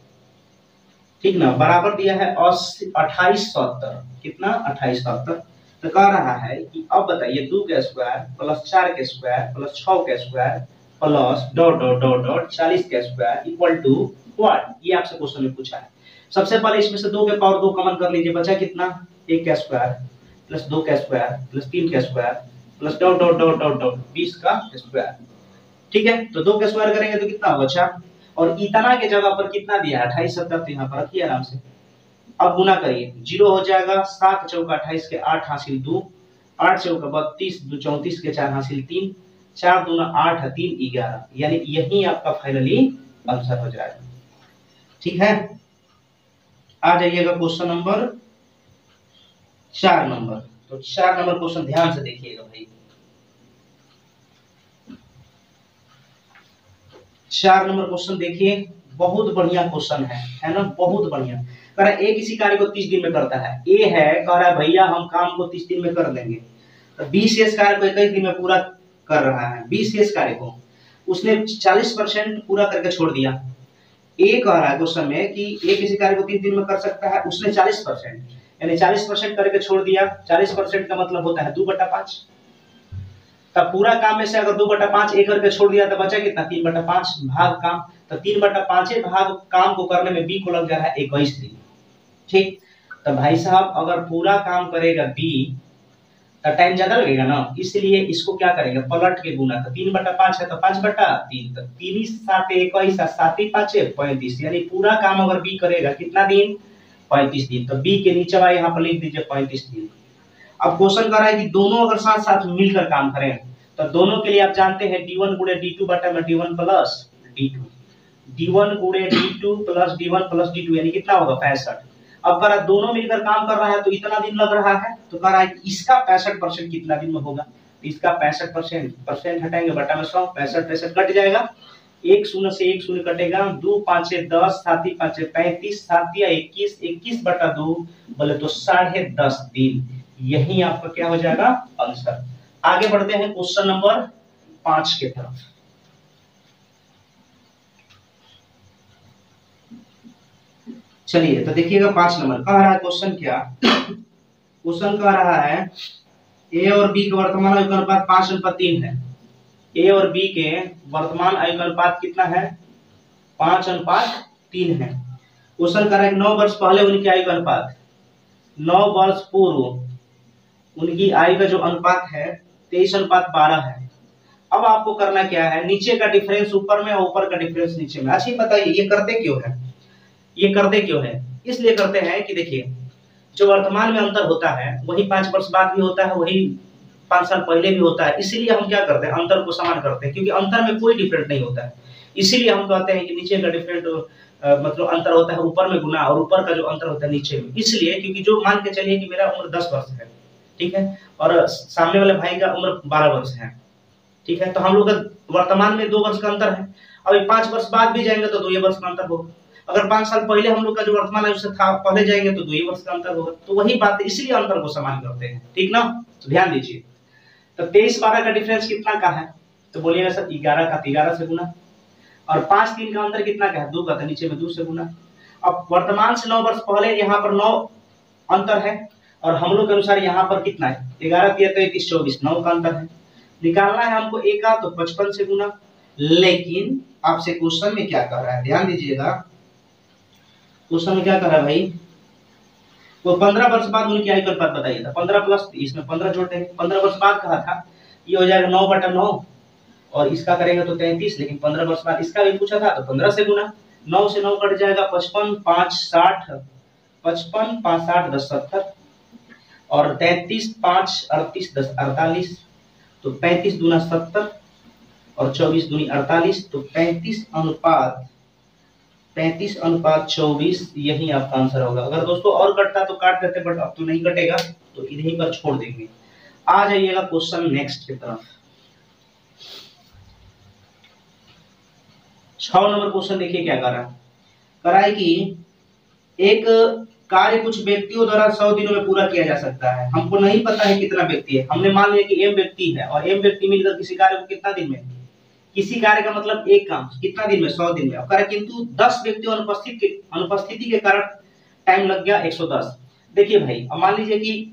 ठीक ना? बराबर दिया है अट्ठाईस सत्तर। कितना? अट्ठाईस सत्तर। तो कह रहा है कि अब बताइए, दो का स्क्वायर प्लस चार के स्क्वायर प्लस छ के square plus dot dot dot dot चालीस के स्क्वायर इक्वल टू व्हाट ये आपसे क्वेश्चन में पूछा है। सबसे पहले इसमें से दो के पावर दो कॉमन कर लीजिए। बचा कितना? एक का स्क्वायर प्लस दो का स्क्वायर प्लस तीन का square plus dot dot dot dot dot बीस का स्क्वायर ठीक है? तो दो का स्क्वायर करेंगे तो कितना बचा और इतना के जगह पर कितना दिया अट्ठाईस, सत्तर। तो यहाँ पर रखिए आराम से। अब गुना करिए। ज़ीरो हो जाएगा सात चौका अट्ठाईस के आठ हासिल दो। आठ चौका बत्तीस, दो चौतीस के चार हासिल तीन। चार दूना आठ तीन ग्यारह, यानी यही आपका फाइनली आंसर हो जाएगा। ठीक है? आ जाइएगा क्वेश्चन नंबर चार नंबर तो चार नंबर क्वेश्चन ध्यान से देखिएगा भाई। चार नंबर क्वेश्चन देखिए, बहुत बढ़िया क्वेश्चन है है ना? बहुत बढ़िया। कह रहा है ए किसी कार्य को तीस दिन में करता है। ए है, कह रहा है, भैया, हम काम को तीस दिन में कर देंगे। तो बी शेष कार्य को इक्कीस दिन में पूरा कर रहा है बी शेष कार्य को। उसने चालीस परसेंट पूरा करके छोड़ दिया। ए कह रहा है क्वेश्चन में कि ए किसी कार्य को तीस दिन में कर सकता है, उसने चालीस परसेंट। यानी चालीस परसेंट करके छोड़ दिया, चालीस परसेंट का मतलब होता है दो बटा पाँच। तब पूरा काम में से अगर दो बटा पाँच एक करके छोड़ दिया तो बचा कितना? तीन बटा पाँच भाग काम। तो तीन बटा पांचे भाग काम को करने में बी को लग जा रहा है इक्कीस दिन। ठीक? तो भाई साहब, अगर पूरा काम करेगा बी तो टाइम ज़्यादा लगेगा ना। इसलिए इसको क्या करेंगे? पलट के गुना तो तीन बटा पाँच है तो पाँच बटा तीन। तो तीन सात इक्कीस सात ही पाँच पैंतीस। यानी पूरा काम अगर बी करेगा, कितना दिन? पैंतीस दिन। तो बी के नीचे वाले यहाँ पर लिख दीजिए पैंतीस दिन। अब क्वेश्चन कर रहा है कि दोनों अगर साथ साथ मिलकर काम करें तो दोनों के लिए आप जानते हैं डी वन गुड़े डी टू बटा में D one plus D two D one गुड़े D two plus D one plus D two यानी कितना होगा? पैंसठ। अब कह रहा दोनों मिलकर काम कर रहा है तो इतना दिन लग रहा है? तो कह रहा है इसका पैंसठ परसेंट कितना दिन में होगा? इसका पैंसठ परसेंट परसेंट हटाएँगे, बटा में सौ, पैंसठ पैंसठ कट जाएगा। एक शून्य से एक शून्य कटेगा, दो पाँच दस, सात पाँच पैंतीस, सात इक्कीस इक्कीस बटा दो बोले तो साढ़े दस दिन। यही आपका क्या हो जाएगा? आंसर। आगे बढ़ते हैं क्वेश्चन नंबर पाँच के तरफ़। चलिए तो देखिएगा पाँच नंबर, कह रहा है क्वेश्चन क्या? क्वेश्चन कह रहा है ए और बी का वर्तमान आयु का अनुपात पाँच अनुपात तीन है। ए और बी के वर्तमान आयु का अनुपात कितना है? पाँच अनुपात तीन है। क्वेश्चन कह रहा है नौ वर्ष पहले उनकी आयु का अनुपात। नौ वर्ष पूर्व उनकी आयु का जो अनुपात है, तेईस अनुपात बारह है। अब आपको करना क्या है? नीचे का डिफरेंस ऊपर में और ऊपर का डिफरेंस नीचे में। अच्छी बताइए, ये करते क्यों है? ये करते क्यों है? इसलिए करते हैं कि देखिए, जो वर्तमान में अंतर होता है, वही पाँच वर्ष बाद भी होता है, वही पाँच साल पहले भी होता है। इसीलिए हम क्या करते हैं? अंतर को समान करते हैं, क्योंकि अंतर में कोई डिफरेंट नहीं होता है। इसीलिए हम कहते हैं कि नीचे का डिफरेंट मतलब अंतर होता है, ऊपर में गुना, और ऊपर का जो अंतर होता है, नीचे में। इसलिए क्योंकि जो मान के चलिए कि मेरा उम्र दस वर्ष है, ठीक है? और सामने वाले भाई का उम्र बारह वर्ष है, ठीक है? तो हम लोग का वर्तमान में दो वर्ष का अंतर है। अभी पाँच वर्ष बाद भी जाएँगे तो दो ही वर्ष का अंतर होगा। अगर पाँच साल पहले हम लोग का जो वर्तमान आयु से था, पहले जाएँगे तो दो ही वर्ष का अंतर होगा। तो वही बात इसलिए अंतर को समान करते हैं। ठीक ना? तो ध्यान दीजिए। तो तेईस बारह का डिफरेंस कितना का है? तो बोलिएगा सर, ग्यारह का, ग्यारह से गुना और पाँच तीन का अंतर कितना का है? दो का था, नीचे में दो से गुना अब वर्तमान से नौ वर्ष पहले यहाँ पर नौ अंतर है, और हम लोग के अनुसार यहाँ पर कितना है? ग्यारह तिया तो इक्कीस, चौबीस, नौ का अंतर है। निकालना है हमको एक का तो पचपन से गुना लेकिन आपसे क्वेश्चन में क्या कर रहा है? ध्यान दीजिएगा। क्वेश्चन में क्या कर भाई? वो पंद्रह वर्ष बाद उनकी आयु अनुपात बताइए था। पंद्रह प्लस इसमें पंद्रह जोड़ देंगे पंद्रह वर्ष बाद कहा था? ये हो जाएगा नौ बटा नौ। और इसका करेंगे तो तैंतीस, लेकिन पंद्रह वर्ष बाद इसका भी पूछा था तो पंद्रह से गुना। नौ से नौ कट जाएगा पचपन, पाँच, साठ। पचपन, पाँच, साठ, दस, सत्तर। और तैतीस, पाँच, अड़तीस, दस, अड़तालीस। तो पैंतीस दूना सत्तर। और चौबीस दूनी अड़तालीस तो पैंतीस अनुपात पैंतीस अनुपात चौबीस, यही आपका आंसर होगा। अगर दोस्तों और कटता तो काट देते बट अब तो नहीं कटेगा तो इन्हीं पर छोड़ देंगे। आ जाइएगा क्वेश्चन नेक्स्ट की तरफ़। छ नंबर क्वेश्चन देखिए क्या कर रहा है। है कि एक कार्य कुछ व्यक्तियों द्वारा सौ दिनों में पूरा किया जा सकता है। हमको नहीं पता है कितना व्यक्ति है। हमने मान लिया कि एम व्यक्ति है, और एम व्यक्ति मिलकर किसी कार्य को कितना दिन में? किसी कार्य का मतलब एक काम, कितना दिन में, सौ दिन में? अब किंतु दस व्यक्ति अनुपस्थित अनुपस्थिति के कारण टाइम लग गया 110 देखिए भाई, अब मान लीजिए कि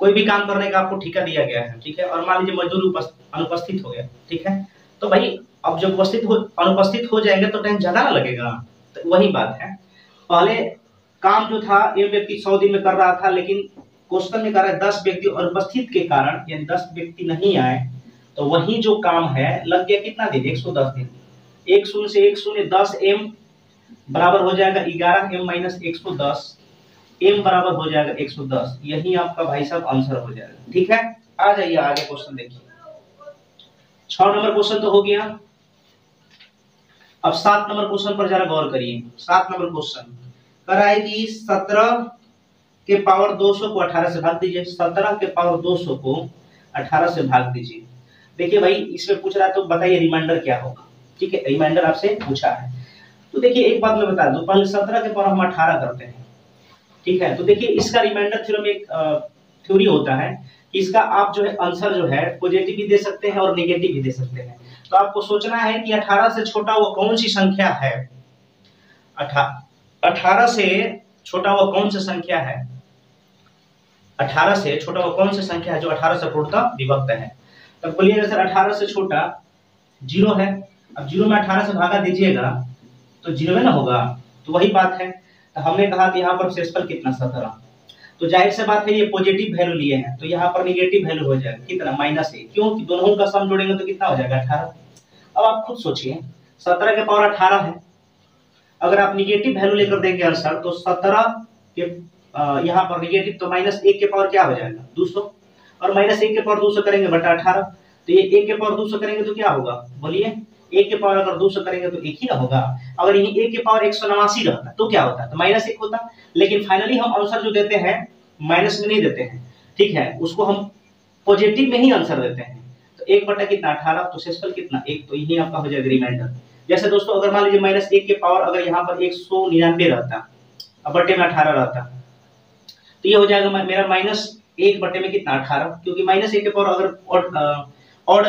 कोई भी काम करने का आपको ठेका दिया गया है, ठीक है? और मान लीजिए मजदूर अनुपस्थित हो गया, ठीक है? तो भाई, अब जब उपस्थित हो, अनुपस्थित हो जाएँगे तो टाइम ज़्यादा ना लगेगा। तो वही बात है। पहले काम जो था, एक व्यक्ति सौ दिन में कर रहा था, लेकिन क्वेश्चन में कर रहा है दस व्यक्ति अनुपस्थित के कारण, यानी दस व्यक्ति नहीं आए तो वही जो काम है, लग गया कितना दिन? एक सौ दस दिन। एक शून्य से एक शून्य दस एम बराबर हो जाएगा ग्यारह, एम माइनस एक सौ दस, एम बराबर हो जाएगा एक सौ दस। यही आपका भाई साहब आंसर हो जाएगा। ठीक है? आ जाइए, आगे क्वेश्चन देखिए। छ नंबर क्वेश्चन तो हो गया। अब सात नंबर क्वेश्चन पर जरा गौर करिए। सात नंबर क्वेश्चन। कराएगी सत्रह के पावर 200 को 18 से भाग दीजिए। सत्रह के पावर 200 को 18 से भाग दीजिए। देखिए भाई, इसमें पूछ रहा है तो बताइए रिमाइंडर क्या होगा? ठीक है रिमाइंडर आपसे पूछा है। तो देखिए, एक बात मैं बता दूँ, पहले सत्रह के पावर हम अठारह करते हैं। ठीक है तो देखिए, इसका रिमाइंडर थ्योरम एक थ्योरी होता है इसका आप जो है आंसर जो है पॉजिटिव भी दे सकते हैं और निगेटिव भी दे सकते हैं। तो आपको सोचना है कि 18 से छोटा वो कौन सी संख्या है? अठारह से छोटा वो कौन सी संख्या है? 18 से छोटा वो कौन सी संख्या है जो 18 से पूर्णतः विभक्त है? तब बोलिएगा सर 18 से छोटा ज़ीरो है। अब ज़ीरो में 18 से भागा दीजिएगा तो ज़ीरो में ना होगा तो वही बात है। तो हमने कहा कि यहाँ पर शेषफल कितना सत्रह? तो ज़ाहिर से बात है ये पॉजिटिव वैल्यू लिए हैं तो यहाँ पर निगेटिव वैल्यू हो जाएगा। कितना? माइनस एक। क्यों कि दोनों का सम जोड़ेंगे तो कितना हो जाएगा? अठारह। अब आप खुद सोचिए, सत्रह के पावर अठारह है। अगर आप निगेटिव वैल्यू लेकर देंगे आंसर तो सत्रह के यहाँ पर निगेटिव तो माइनस एक के पावर क्या हो जाएगा? दो और माइनस एक के पावर दो सौ करेंगे बटा अठारह तो ये एक के पावर दो सौ करेंगे तो क्या होगा? बोलिए, एक के पावर अगर दो सौ करेंगे तो एक ही होगा। अगर यही एक के पावर एक सौ नवासी रहता तो क्या होता तो माइनस एक होता लेकिन फाइनली हम आंसर जो देते हैं, माइनस में नहीं देते हैं। ठीक है? उसको हम पॉजिटिव में ही आंसर देते हैं। तो एक बटा कितना? अठारह तो शेषफल कितना? एक तो यही आपका हो जाएगा रिमाइंडर जैसे दोस्तों, अगर मान लीजिए माइनस एक के पावर अगर यहाँ पर एक सौ निन्यानवे रहता बटे में अठारह रहता तो ये हो जाएगा मेरा माइनस एक बटे में कितना? अठारह। क्योंकि माइनस एक के पावर अगर और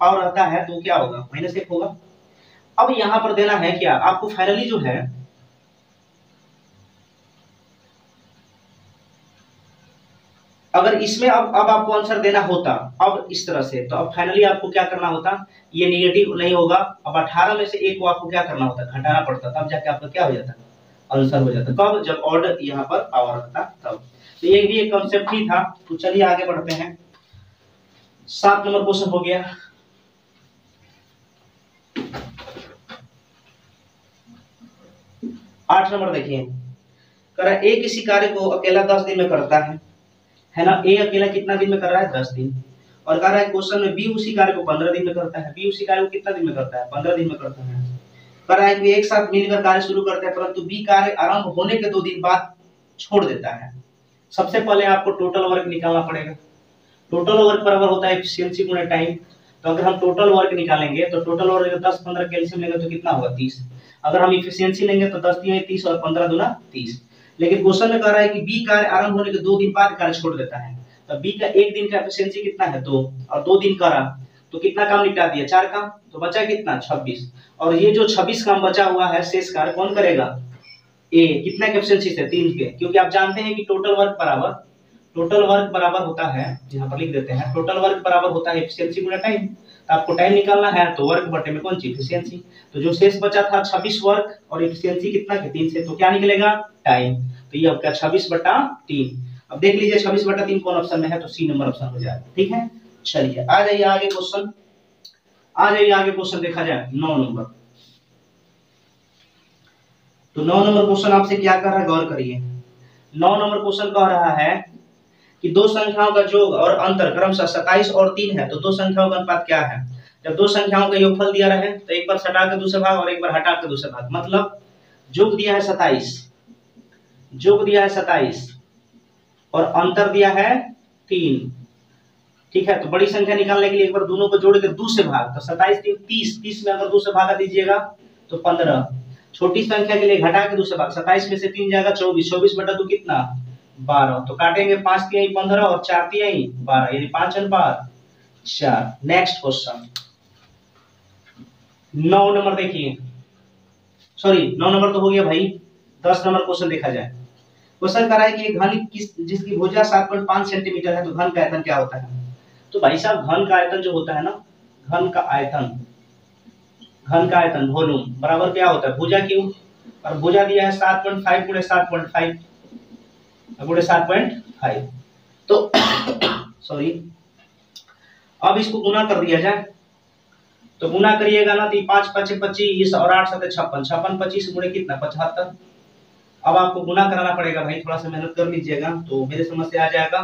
पावर रहता है तो क्या होगा? माइनस एक होगा। अब यहाँ पर देना है क्या? आपको फाइनली जो है, अगर इसमें अब अब आपको आंसर देना होता, अब इस तरह से तो अब फाइनली आपको क्या करना होता? ये निगेटिव नहीं होगा। अब 18 में से एक को आपको क्या करना होता? घटाना पड़ता। तब जाके आपका क्या हो जाता? आंसर हो जाता। कब? जब ऑर्डर यहाँ पर पावर रहता, तब। तो ये भी एक कॉन्सेप्ट ही था। तो चलिए आगे बढ़ते हैं। सात नंबर क्वेश्चन हो गया। आठ नंबर देखिए। कर ए किसी कार्य को अकेला दस दिन में करता है। है ना? ए अकेला कितना दिन में कर रहा है? दस दिन। और कह रहा है क्वेश्चन में बी उसी कार्य को पंद्रह दिन में करता है। बी उसी कार्य को कितना दिन में करता है? पंद्रह दिन में करता है। कह रहा है कि एक साथ मिलकर कार्य शुरू करते हैं, परंतु बी कार्य आरंभ होने के दो दिन बाद छोड़ देता है। सबसे पहले आपको टोटल वर्क निकालना पड़ेगा। टोटल वर्क बराबर होता है एफिशिएंसी गुना टाइम तो अगर हम टोटल वर्क निकालेंगे तो टोटल वर्क दस पंद्रह कैल्शियम लेंगे तो कितना होगा? तीस। अगर हम इफिशियंसी लेंगे तो दस दिन तीस और पंद्रह दुना तीस। लेकिन क्वेश्चन में कह रहा है कि बी कार्य आरंभ होने के दो दिन बाद कार्य छोड़ देता है। तो बी का एक दिन का एफिशिएंसी कितना है? दो। और दो दिन करा तो कितना काम निपटा दिया? चार काम। तो बचा कितना? छब्बीस। और ये जो छब्बीस काम बचा हुआ है, शेष कार्य कौन करेगा? ए कितना एफिशिएंसी से तीन के। क्योंकि आप जानते हैं कि टोटल वर्क बराबर टोटल वर्क बराबर होता है, यहाँ पर लिख देते हैं टोटल वर्क बराबर होता है टाइम तो आपको टाइम निकालना है तो वर्क बटे में कौन सी? तो जो शेष बचा था 26 वर्क और एफिशिएंसी कितना के? तीन से। तो क्या निकलेगा? टाइम तो ये आपका 26 बटा तीन। अब देख लीजिए 26 बटा तीन कौन ऑप्शन में है? तो सी नंबर ऑप्शन हो जाएगा। ठीक है? चलिए, आ जाइए आगे क्वेश्चन आ जाइए आगे क्वेश्चन देखा जाए। नौ नंबर तो नौ नंबर क्वेश्चन आपसे क्या कर रहा है? गौर करिए। नौ नंबर क्वेश्चन कह रहा है कि दो संख्याओं का योग और अंतर क्रमशः सताइस और तीन है तो दो संख्याओं का अनुपात क्या है? जब दो संख्याओं का योगफल दिया रहे तो एक बार सटा के दूसरे भाग और एक बार हटा के दूसरे भाग। मतलब योग दिया है सताइस योग दिया है सताइस और अंतर दिया है तीन। ठीक है तो बड़ी संख्या निकालने के लिए एक बार दोनों को जोड़ के दूसरे भाग। तो सताइस तीन तीस तीस में अगर दूसरे भाग दीजिएगा तो पंद्रह। छोटी संख्या के लिए घटा के दूसरे भाग। सताइस में से तीन जाएगा, चौबीस। चौबीस बटा दो कितना? बारह। तो काटेंगे पाँच तिहाई पंद्रह और चार तिहाई बारह। यानी पाँच अनुपात चार। नेक्स्ट क्वेश्चन नौ नंबर देखिए। सॉरी नौ नंबर तो हो गया भाई। दस नंबर क्वेश्चन देखा जाए। क्वेश्चन कर है कि घन किस, जिसकी भुजा सात पॉइंट पाँच सेंटीमीटर है तो घन का आयतन क्या होता है? तो भाई साहब, घन का आयतन जो होता है ना, घन का आयतन। घन का आयतन वॉल्यूम बराबर क्या होता है? भुजा क्यों? और भुजा दिया है सात पॉइंट फाइव गुड़े सात पॉइंट फाइव गुड़े सात पॉइंट फाइव तो सॉरी अब इसको गुना कर दिया जाए। तो गुना करिएगा ना तो पाँच, पचे पच्चीस, और आठ सत्य छप्पन। छप्पन, पच्चीस गुणे कितना? पचहत्तर। अब आपको गुना कराना पड़ेगा भाई, थोड़ा सा मेहनत कर लीजिएगा तो मेरे समझ से आ जाएगा।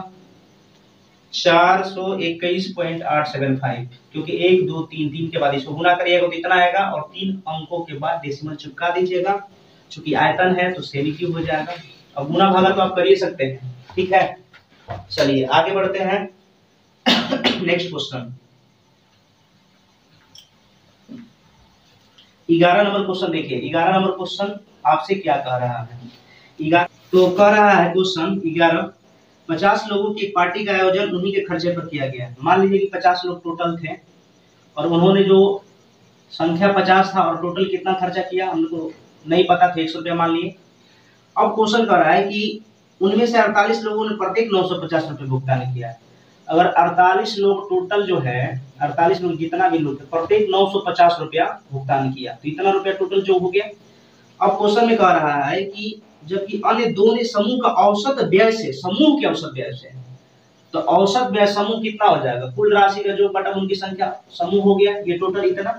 चार सौ इक्कीस पॉइंट आठ सेवन फाइव, क्योंकि एक, दो, तीन तीन के बाद इसको गुना करिएगा तो इतना आएगा, और तीन अंकों के बाद डेसिमल चिपका दीजिएगा। चूँकि आयतन है तो सेमी क्यूब हो जाएगा। अब गुना भागा तो आप कर ही सकते हैं। ठीक है? चलिए, आगे बढ़ते हैं। नेक्स्ट क्वेश्चन ग्यारह नंबर क्वेश्चन देखिए। ग्यारह नंबर क्वेश्चन आपसे क्या कह रहा है? तो कह रहा है क्वेश्चन ग्यारह पचास लोगों की पार्टी का आयोजन उन्हीं के खर्चे पर किया गया मान लीजिए कि पचास लोग टोटल थे और उन्होंने जो संख्या पचास था और टोटल कितना खर्चा किया हमको नहीं पता था एक सौ रुपया मान लिए। अब क्वेश्चन कर रहा है कि उनमें से अड़तालीस लोगों ने प्रत्येक नौ सौ पचास रुपये भुगतान किया अगर अड़तालीस लोग टोटल जो है, अड़तालीस लोग जितना भी लोग प्रत्येक नौ सौ पचास रुपया भुगतान किया। तो इतना रुपया टोटल जो हो गया। अब क्वेश्चन में कह रहा है कि जबकि अन्य दो ने समूह का औसत व्यय से, समूह के औसत व्यय से तो औसत व्यय समूह कितना हो जाएगा? कुल राशि का जो बटन, उनकी संख्या समूह हो गया, ये टोटल इतना।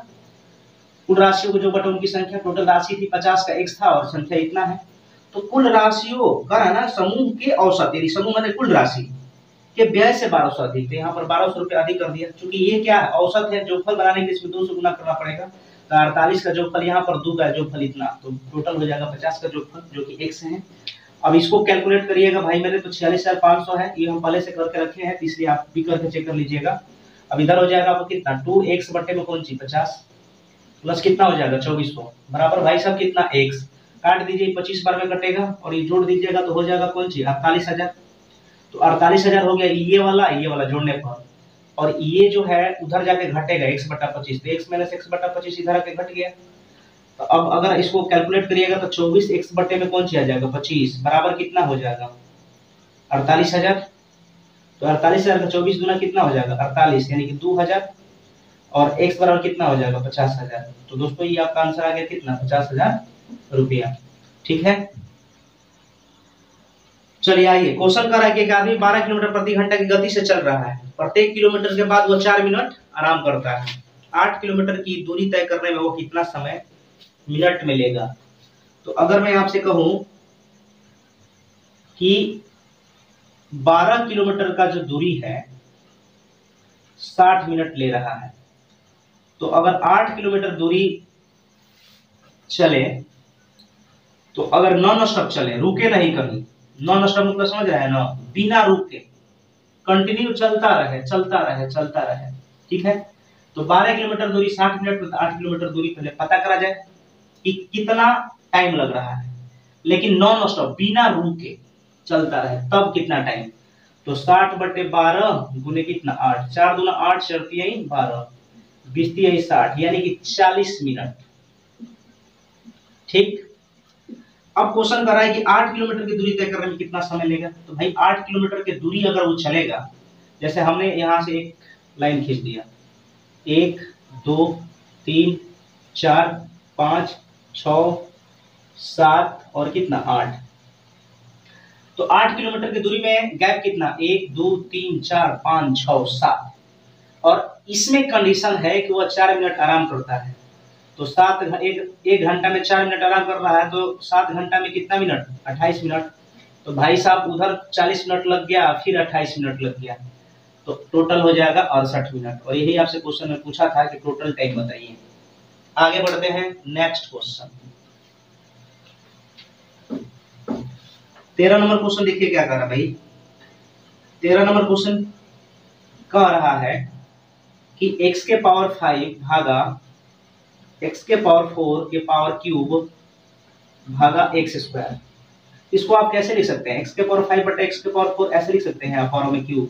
कुल राशियों को जो बटन, उनकी संख्या टोटल राशि थी पचास का एक्स था और संख्या इतना है। तो कुल राशियों का है ना, समूह के औसत यदि समूह मैंने कुल राशि के व्यय से बारह सौ अधिक। थे यहाँ पर बारह सौ रुपये अधिक कर दिया। क्योंकि ये क्या है? औसत है, जो फल बनाने के इसमें दो सौ गुना करना पड़ेगा। तो अड़तालीस का जो फल यहाँ पर दो का जो फल इतना तो टोटल हो जाएगा पचास का जो फल, जो कि एक से है। अब इसको कैलकुलेट करिएगा, भाई मेरे तो छियालीस हज़ार पाँच सौ है, ये हम पहले से करके रखे हैं इसलिए आप भी करके चेक कर लीजिएगा। अब इधर हो जाएगा आपको कितना? टू एक्स बट्टे में कौन सी? पचास। प्लस कितना हो जाएगा? चौबीस सौ। बराबर भाई साहब कितना? एक्स काट दीजिए पच्चीस बार में कटेगा, और ये जोड़ दीजिएगा तो हो जाएगा कौन सी? अड़तालीस हज़ार। तो अड़तालीस हज़ार हो गया ये वाला ये वाला जोड़ने पर। और ये जो है, उधर जाके घटेगा एक्स बटा पच्चीस। एक्स माइनस एक्स बटा पच्चीस इधर आके घट गया। तो अब अगर इसको कैलकुलेट करिएगा तो चौबीस एक्स बटे में कौन सी आ जाएगा? पच्चीस। बराबर कितना हो जाएगा? अड़तालीस हज़ार। तो अड़तालीस हज़ार का चौबीस गुना कितना हो जाएगा? अड़तालीस, यानी कि दो हज़ार। और एक्स बराबर कितना हो जाएगा? पचास हज़ार। तो दोस्तों, ये आपका आंसर आ गया कितना? पचास हज़ार रुपया। ठीक है? चलिए आइए। क्वेश्चन कर रहा है कि एक आदमी 12 किलोमीटर प्रति घंटा की गति से चल रहा है। प्रत्येक किलोमीटर के बाद वो चार मिनट आराम करता है। आठ किलोमीटर की दूरी तय करने में वो कितना समय मिनट में लेगा तो अगर मैं आपसे कहूँ कि 12 किलोमीटर का जो दूरी है 60 मिनट ले रहा है। तो अगर 8 किलोमीटर दूरी चले तो अगर नॉन स्टॉप चले, रुके नहीं कहीं नॉन स्टॉप मतलब समझ रहे हैं ना? बिना रुक के। कंटिन्यू चलता रहे चलता रहे चलता रहे। ठीक है? तो 12 किलोमीटर दूरी 60 मिनट में 8 किलोमीटर दूरी पहले पता करा जाए कि कितना टाइम लग रहा है। लेकिन नॉन स्टॉप, बिना रुक चलता रहे, तब कितना टाइम तो 60 बटे बारह गुने कितना? आठ। चार दूना आठ चढ़ती आई, बारह। बीसती आई साठ, यानी कि चालीस मिनट। ठीक? अब क्वेश्चन कर रहा है कि आठ किलोमीटर की दूरी तय करने में कितना समय लेगा? तो भाई, आठ किलोमीटर की दूरी अगर वो चलेगा, जैसे हमने यहाँ से एक लाइन खींच दिया। एक, दो, तीन, चार, पाँच, छ, सात और कितना? आठ। तो आठ किलोमीटर की दूरी में गैप कितना? एक, दो, तीन, चार, पाँच, छ, सात। और इसमें कंडीशन है कि वह चार मिनट आराम करता है। तो सात एक एक घंटा में चार मिनट आराम कर रहा है तो सात घंटा में कितना मिनट? अट्ठाईस मिनट। तो भाई साहब, उधर चालीस मिनट लग गया, फिर अट्ठाईस मिनट लग गया। तो टोटल हो जाएगा अड़सठ मिनट। और यही आपसे क्वेश्चन में पूछा था कि टोटल टाइम बताइए। आगे बढ़ते हैं नेक्स्ट क्वेश्चन तेरह नंबर क्वेश्चन देखिए क्या कर रहा भाई। तेरह नंबर क्वेश्चन कह रहा है कि x के पावर फाइव भागा एक्स के पावर फोर के पावर क्यूब भागा एक्स स्क्वायर इसको आप कैसे लिख सकते हैं? एक्स के पावर फाइव बटे एक्स के पावर फोर ऐसे लिख सकते हैं पावर में क्यूब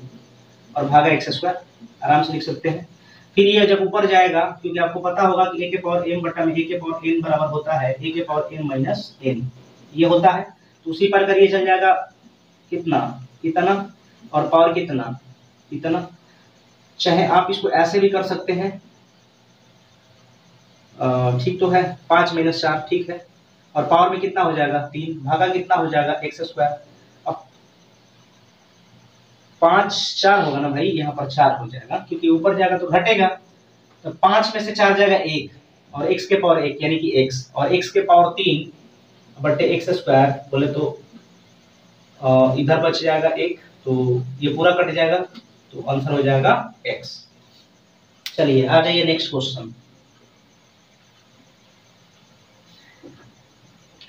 और भागा एक्स स्क्वायर आराम से लिख सकते हैं। फिर ये जब ऊपर जाएगा, क्योंकि आपको पता होगा कि ए के पावर एम बटा में ए के पावर एन बराबर होता है ए के पावर एम माइनस एन ये होता है। तो उसी पर करिए चल जाएगा कितना? कितना? और पावर कितना? इतना चाहे आप इसको ऐसे भी कर सकते हैं। ठीक तो है, पाँच माइनस चार ठीक है। और पावर में कितना हो जाएगा? तीन। भागा कितना हो जाएगा? एक्स स्क्वायर अब पाँच चार होगा ना भाई, यहाँ पर चार हो जाएगा, क्योंकि ऊपर जाएगा तो घटेगा। तो पाँच में से चार जाएगा एक, और एक्स के पावर एक, यानी कि एक्स और एक्स के पावर तीन, बटे एक्स स्क्वायर बोले तो इधर बच जाएगा एक तो ये पूरा कट जाएगा तो आंसर हो जाएगा एक्स चलिए, आ जाइए नेक्स्ट क्वेश्चन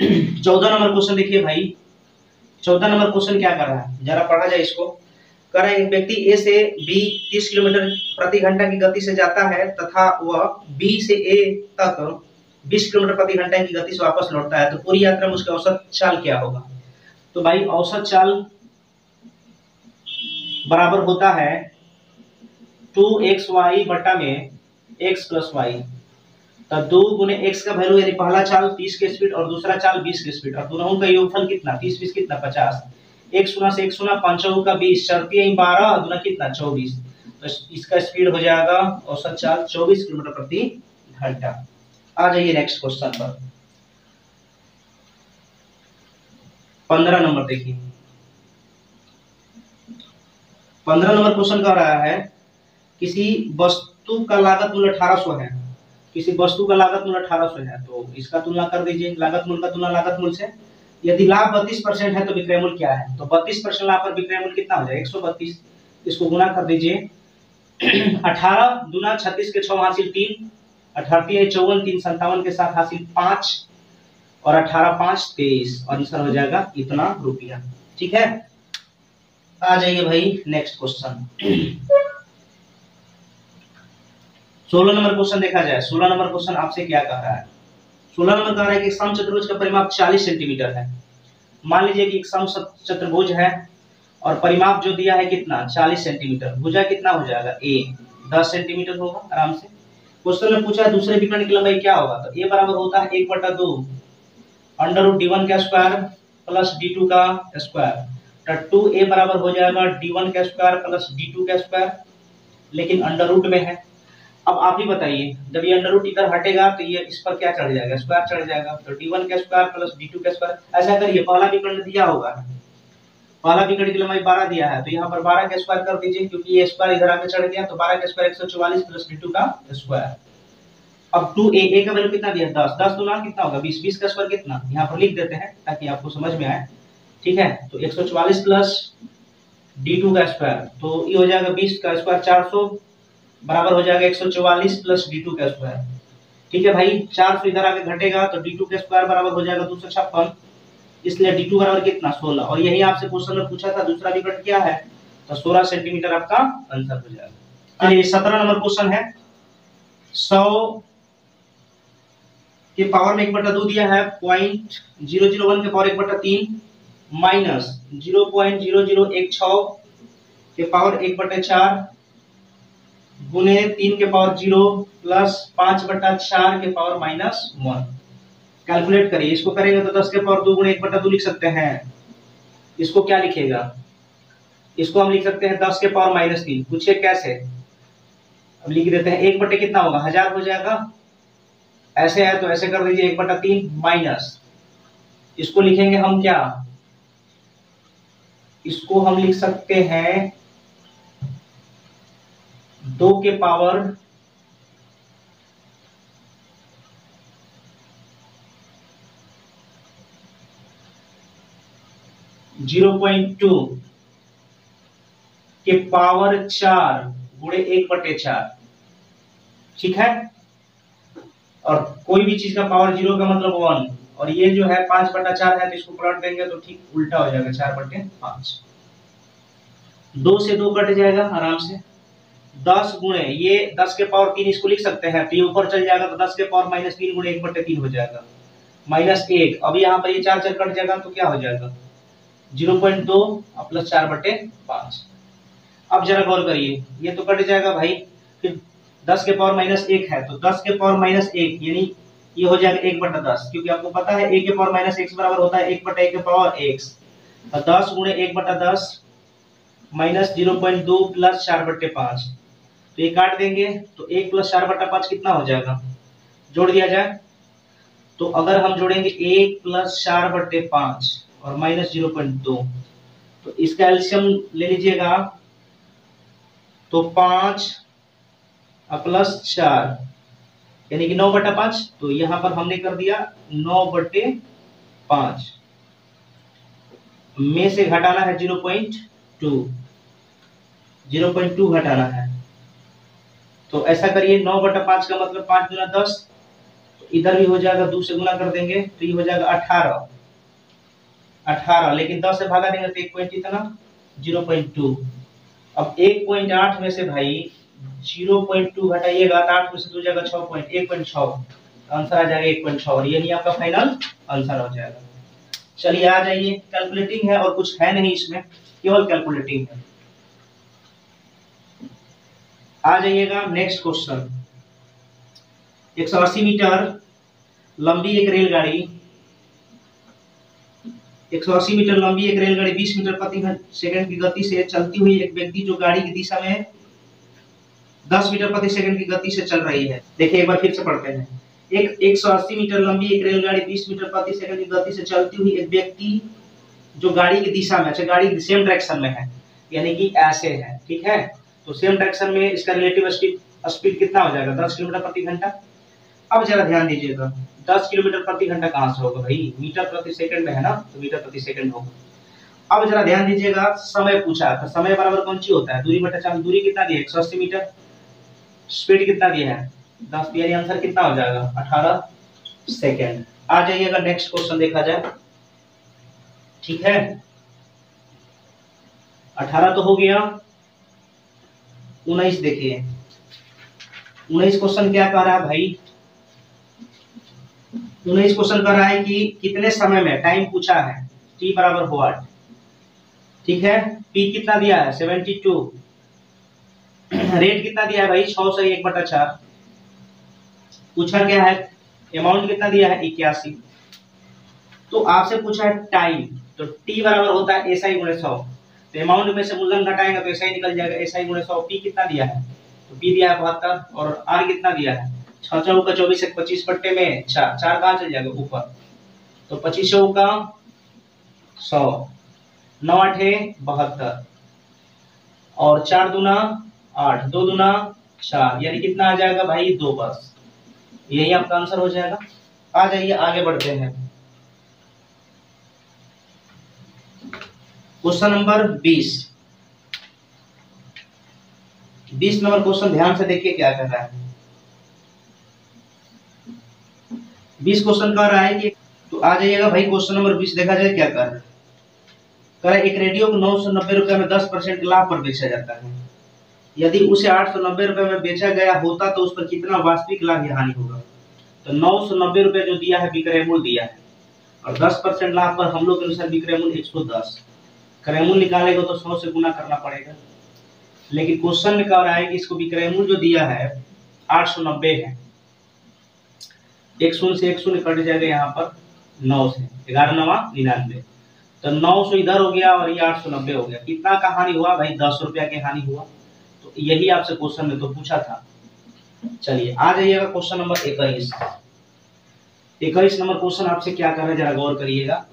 चौदह नंबर क्वेश्चन देखिए भाई। चौदह नंबर क्वेश्चन क्या कर रहा है? जरा पढ़ा जाए इसको। कर रहे एक व्यक्ति ए से बी 30 किलोमीटर प्रति घंटा की गति से जाता है तथा वह बी से ए तक 20 किलोमीटर प्रति घंटा की गति से वापस लौटता है। तो पूरी यात्रा में उसका औसत चाल क्या होगा? तो भाई, औसत चाल बराबर होता है टू एक्स वाई बटा में एक्स प्लस वाई। तो दो गुने एक्स का वैल्यू यानी पहला चाल तीस के स्पीड और दूसरा चाल बीस के स्पीड और दोनों का योगफल कितना? तीस बीस कितना? पचास। एक सुना से एक सुना, पाँचों का बीस, चढ़ती बारह दुना कितना? चौबीस। तो इसका स्पीड हो जाएगा औसत चाल चौबीस किलोमीटर प्रति घंटा। आ जाइए नेक्स्ट क्वेश्चन पर। पंद्रह नंबर देखिए। पंद्रह नंबर क्वेश्चन कह रहा है, किसी वस्तु का लागत मूल्य अठारह सौ है। किसी वस्तु का लागत मूल्य अठारह सौ है तो इसका तुलना कर दीजिए, लागत मूल्य का तुलना लागत मूल्य से। यदि लाभ बत्तीस परसेंट है तो विक्रय मूल्य क्या है? तो बत्तीस परसेंट लाभ पर विक्रय मूल्य कितना हो जाए एक सौ बत्तीस। इसको गुना कर दीजिए। अठारह दुना छत्तीस के छह हासिल तीन अठारह चौवन, तीन संतावन के साथ हासिल पाँच, और अठारह पाँच तेईस। आंसर हो जाएगा इतना रुपया। ठीक है? आ जाइए भाई नेक्स्ट क्वेश्चन सोलह नंबर क्वेश्चन देखा जाए, सोलह नंबर क्वेश्चन आपसे क्या कह रहा है? सोलह नंबर कह रहा है कि सम चतुर्भुज का परिमाप 40 सेंटीमीटर है। मान लीजिए कि एक सम चतुर्भुज है और परिमाप जो दिया है कितना? 40 सेंटीमीटर। भुजा कितना हो जाएगा? ए। 10 सेंटीमीटर होगा, आराम से। क्वेश्चन में पूछा है, दूसरे विकर्ण की लंबाई क्या होगा? तो ए बराबर होता है एक बटा दो। अंडर रूट डी वन का स्क्वायर प्लस डी टू का स्क्वायर। तो टू ए बराबर हो जाएगा डी वन का स्क्वायर प्लस डी टू का स्क्वायर। लेकिन अंडर रूट में है। अब आप ही बताइए, जब ये अंडर रूट इधर हटेगा तो ये इस पर क्या चढ़ जाएगा? स्क्वायर चढ़ जाएगा। तो डी वन का स्क्वायर प्लस डी टू का स्क्वायर ऐसा करिए, पहला विकर्ण दिया होगा। पहला विकर्ण की लंबाई बारह दिया है तो यहाँ पर बारह का स्क्वायर कर दीजिए, क्योंकि ये स्क्वायर इधर आके चढ़ गया तो बारह का स्क्वायर एक सौ चौवालीस प्लस डी टू का स्क्वायर अब टू ए ए का वैल्यू कितना दिया? दस। दस दुना कितना होगा? बीस। बीस का स्क्वायर कितना? यहाँ पर लिख देते हैं, ताकि आपको समझ में आए। ठीक है? तो एक सौ चौवालीस प्लस डी टू का स्क्वायर तो ये हो जाएगा बीस का स्क्वायर चार सौ। बराबर हो जाएगा एक सौ चौवालीस प्लस डी टू का स्क्वायर ठीक है भाई? चार सौ इधर आके घटेगा तो डी टू का स्क्वायर बराबर हो जाएगा दो सौ छप्पन। इसलिए डी टू बराबर कितना? सोलह। और यही आपसे क्वेश्चन में पूछा था, दूसरा विकट क्या है? तो सोलह सेंटीमीटर आपका आंसर हो जाएगा। चलिए सत्रह नंबर क्वेश्चन है। सौ के पावर में एक बटा दो दिया है पॉइंट ज़ीरो ज़ीरो वन के पावर एक बटा तीन minus zero point zero zero एक छ के पावर एक बटे चार गुने तीन के पावर ज़ीरो प्लस पाँच बटा चार के पावर माइनस वन। कैलकुलेट करिए, इसको करेंगे तो दस के पावर दो गुणे एक बटा दो लिख सकते हैं। इसको क्या लिखेगा? इसको हम लिख सकते हैं दस के पावर माइनस तीन। पूछिए कैसे? अब लिख देते हैं, एक बटे कितना होगा? हज़ार हो जाएगा। ऐसे है तो ऐसे कर दीजिए, एक बटा तीन माइनस। इसको लिखेंगे हम क्या? इसको हम लिख सकते हैं दो के पावर ज़ीरो पॉइंट टू के पावर चार गुड़े एक बटे चार। ठीक है? और कोई भी चीज़ का पावर ज़ीरो का मतलब वन, और ये जो है पाँच बटा चार है तो इसको पलट देंगे तो ठीक उल्टा हो जाएगा, चार बटे पाँच। दो से दो कट जाएगा आराम से। दस गुणे, ये दस के पावर तीन इसको लिख सकते हैं। तो ऊपर चल जाएगा तो दस के पावर माइनस तीन गुणे एक बटे तीन हो जाएगा। माइनस एक। अब यहाँ पर ये चार चार कट जाएगा तो क्या हो जाएगा? ज़ीरो पॉइंट दो प्लस चार बटे पाँच। अब जरा गौर करिए, ये तो कट जाएगा भाई। फिर दस के पावर माइनस एक है तो दस के पावर माइनस एक, यानी ये हो जाएगा एक बटा दस। क्योंकि आपको पता है, एक के पावर माइनस एक्स बराबर होता है, एक बटा एक के पावर एक्स तो दस गुणे एक बटा दस माइनस ज़ीरो पॉइंट दो प्लस चार बटे पाँच। तो ये काट देंगे तो एक प्लस चार बटा पाँच कितना हो जाएगा? जोड़ दिया जाए तो अगर हम जोड़ेंगे एक प्लस चार बटे पाँच और माइनस ज़ीरो पॉइंट दो तो इसका एल्शियम ले लीजिएगा। तो पाँच प्लस चार, यानी कि नौ बटा पाँच तो यहाँ पर हमने कर दिया नौ बटे पाँच। में से घटाना है zero point two zero point two घटाना है। तो ऐसा करिए, नौ बटा पाँच का मतलब पाँच गुना दस तो इधर भी हो जाएगा, दो से गुना कर देंगे तो ये हो जाएगा अठारह। अठारह, लेकिन दस से भागा देंगे तो एक पॉइंट इतना, ज़ीरो पॉइंट टू अब एक पॉइंट आठ में से भाई, ज़ीरो पॉइंट टू घटाइएगा तो आठ में से दो जाएगा छह पॉइंट एक पॉइंट छह। आंसर आ जाएगा एक पॉइंट छह, और ये नहीं आपका फाइनल आंसर हो जाएगा। चलिए आ जाइए कैलकुलेटिंग है और कुछ है नहीं इसमें, केवल कैलकुलेटिंग है। आ जाइएगा नेक्स्ट क्वेश्चन 180 मीटर लंबी एक रेलगाड़ी 180 मीटर लंबी एक रेलगाड़ी 20 मीटर प्रति सेकंड की गति से चलती हुई एक व्यक्ति जो गाड़ी की दिशा में 10 मीटर प्रति सेकंड की गति से चल रही है। देखिए एक बार फिर से पढ़ते हैं। एक 180 मीटर लंबी एक रेलगाड़ी 20 मीटर प्रति सेकंड की गति से चलती हुई एक व्यक्ति जो गाड़ी की दिशा में अच्छा गाड़ी सेम डायरेक्शन में है, यानी कि ऐसे है, ठीक है? तो सेम डायरेक्शन में इसका रिलेटिव स्पीड कितना हो जाएगा? 10 किलोमीटर प्रति घंटा? अब जरा ध्यान दीजिएगा 10 किलोमीटर प्रति घंटा कहाँ से होगा भाई? मीटर प्रति सेकंड में है ना? तो मीटर प्रति सेकंड होगा। अब जरा ध्यान दीजिएगा, समय पूछा था समय बराबर कौन सी होता है? दूरी बटा चार, दूरी कितना दिया एक मीटर। स्पीड कितना दिया है? दस यानी आंसर कितना हो जाएगा? अठारह सेकेंड आ जाइएगा नेक्स्ट क्वेश्चन देखा जाए। ठीक है? अठारह तो हो गया। उन्नीस देखिए। उन्नीस क्वेश्चन क्या कह रहा है भाई? उन्नीस क्वेश्चन कह रहा है कि कितने समय में टाइम पूछा है। टी बराबर हुआ। ठीक है? पी कितना दिया है? सेवेंटी टू रेट कितना दिया है भाई? छह सौ एक बटा चार। पूछा क्या है? अमाउंट कितना दिया है? इक्यासी। तो आपसे पूछा है टाइम तो टी बराबर होता है एस आई गुणे सौ। तो अमाउंट में से मूलधन घटाएँगे तो ऐसा ही निकल जाएगा। एस आई गुणे सौ पी कितना दिया है? तो पी दिया है बहत्तर और आर कितना दिया है? छह चौ का चौबीस एक पच्चीस पट्टे में चार चार कहाँ चल जाएगा? ऊपर। तो पच्चीस का सौ, नौ अठे बहत्तर और चार दुना आठ, दो दुना चार, यानी कितना आ जाएगा भाई? दो बस। यही आपका आंसर हो जाएगा। आ जाइए, आगे बढ़ते हैं। क्वेश्चन नंबर बीस। बीस नंबर क्वेश्चन ध्यान से देखिए क्या कर रहा है। बीस क्वेश्चन कह रहा है कि तो आ जाइएगा भाई, क्वेश्चन नंबर बीस देखा जाए क्या कर कह रहा है, एक रेडियो को नौ सौ नब्बे रुपए में दस परसेंट लाभ पर बेचा जाता है। यदि उसे आठ सौ नब्बे रुपए में बेचा गया होता तो उस पर कितना वास्तविक लाभ या हानि होगा? तो नौ सौ नब्बे रुपए जो दिया है, विक्रय मूल्य दिया है। और दस परसेंट लाभ पर हम लोग के अनुसार विक्रय मूल्य एक सौ दस। क्रय मूल्य निकालेगा तो सौ से गुना करना पड़ेगा। लेकिन क्वेश्चन में कह रहा है कि इसको विक्रय मूल्य जो दिया है, आठ सौ नब्बे है। एक शून्य से एक शून्य कट जाएगा यहाँ पर, नौ से। ग्यारह, नवा, निन्यानवे। तो नौ सौ इधर हो गया और ये आठ सौ नब्बे हो गया। कितना का हानि हुआ? भाई, दस रुपया की हानि हुआ। तो यही आपसे क्वेश्चन में तो पूछा था। चलिए, आ जाइएगा क्वेश्चन नंबर इक्कीस। इक्कीस नंबर क्वेश्चन आपसे क्या कर रहे हैं? जरा गौर करिएगा।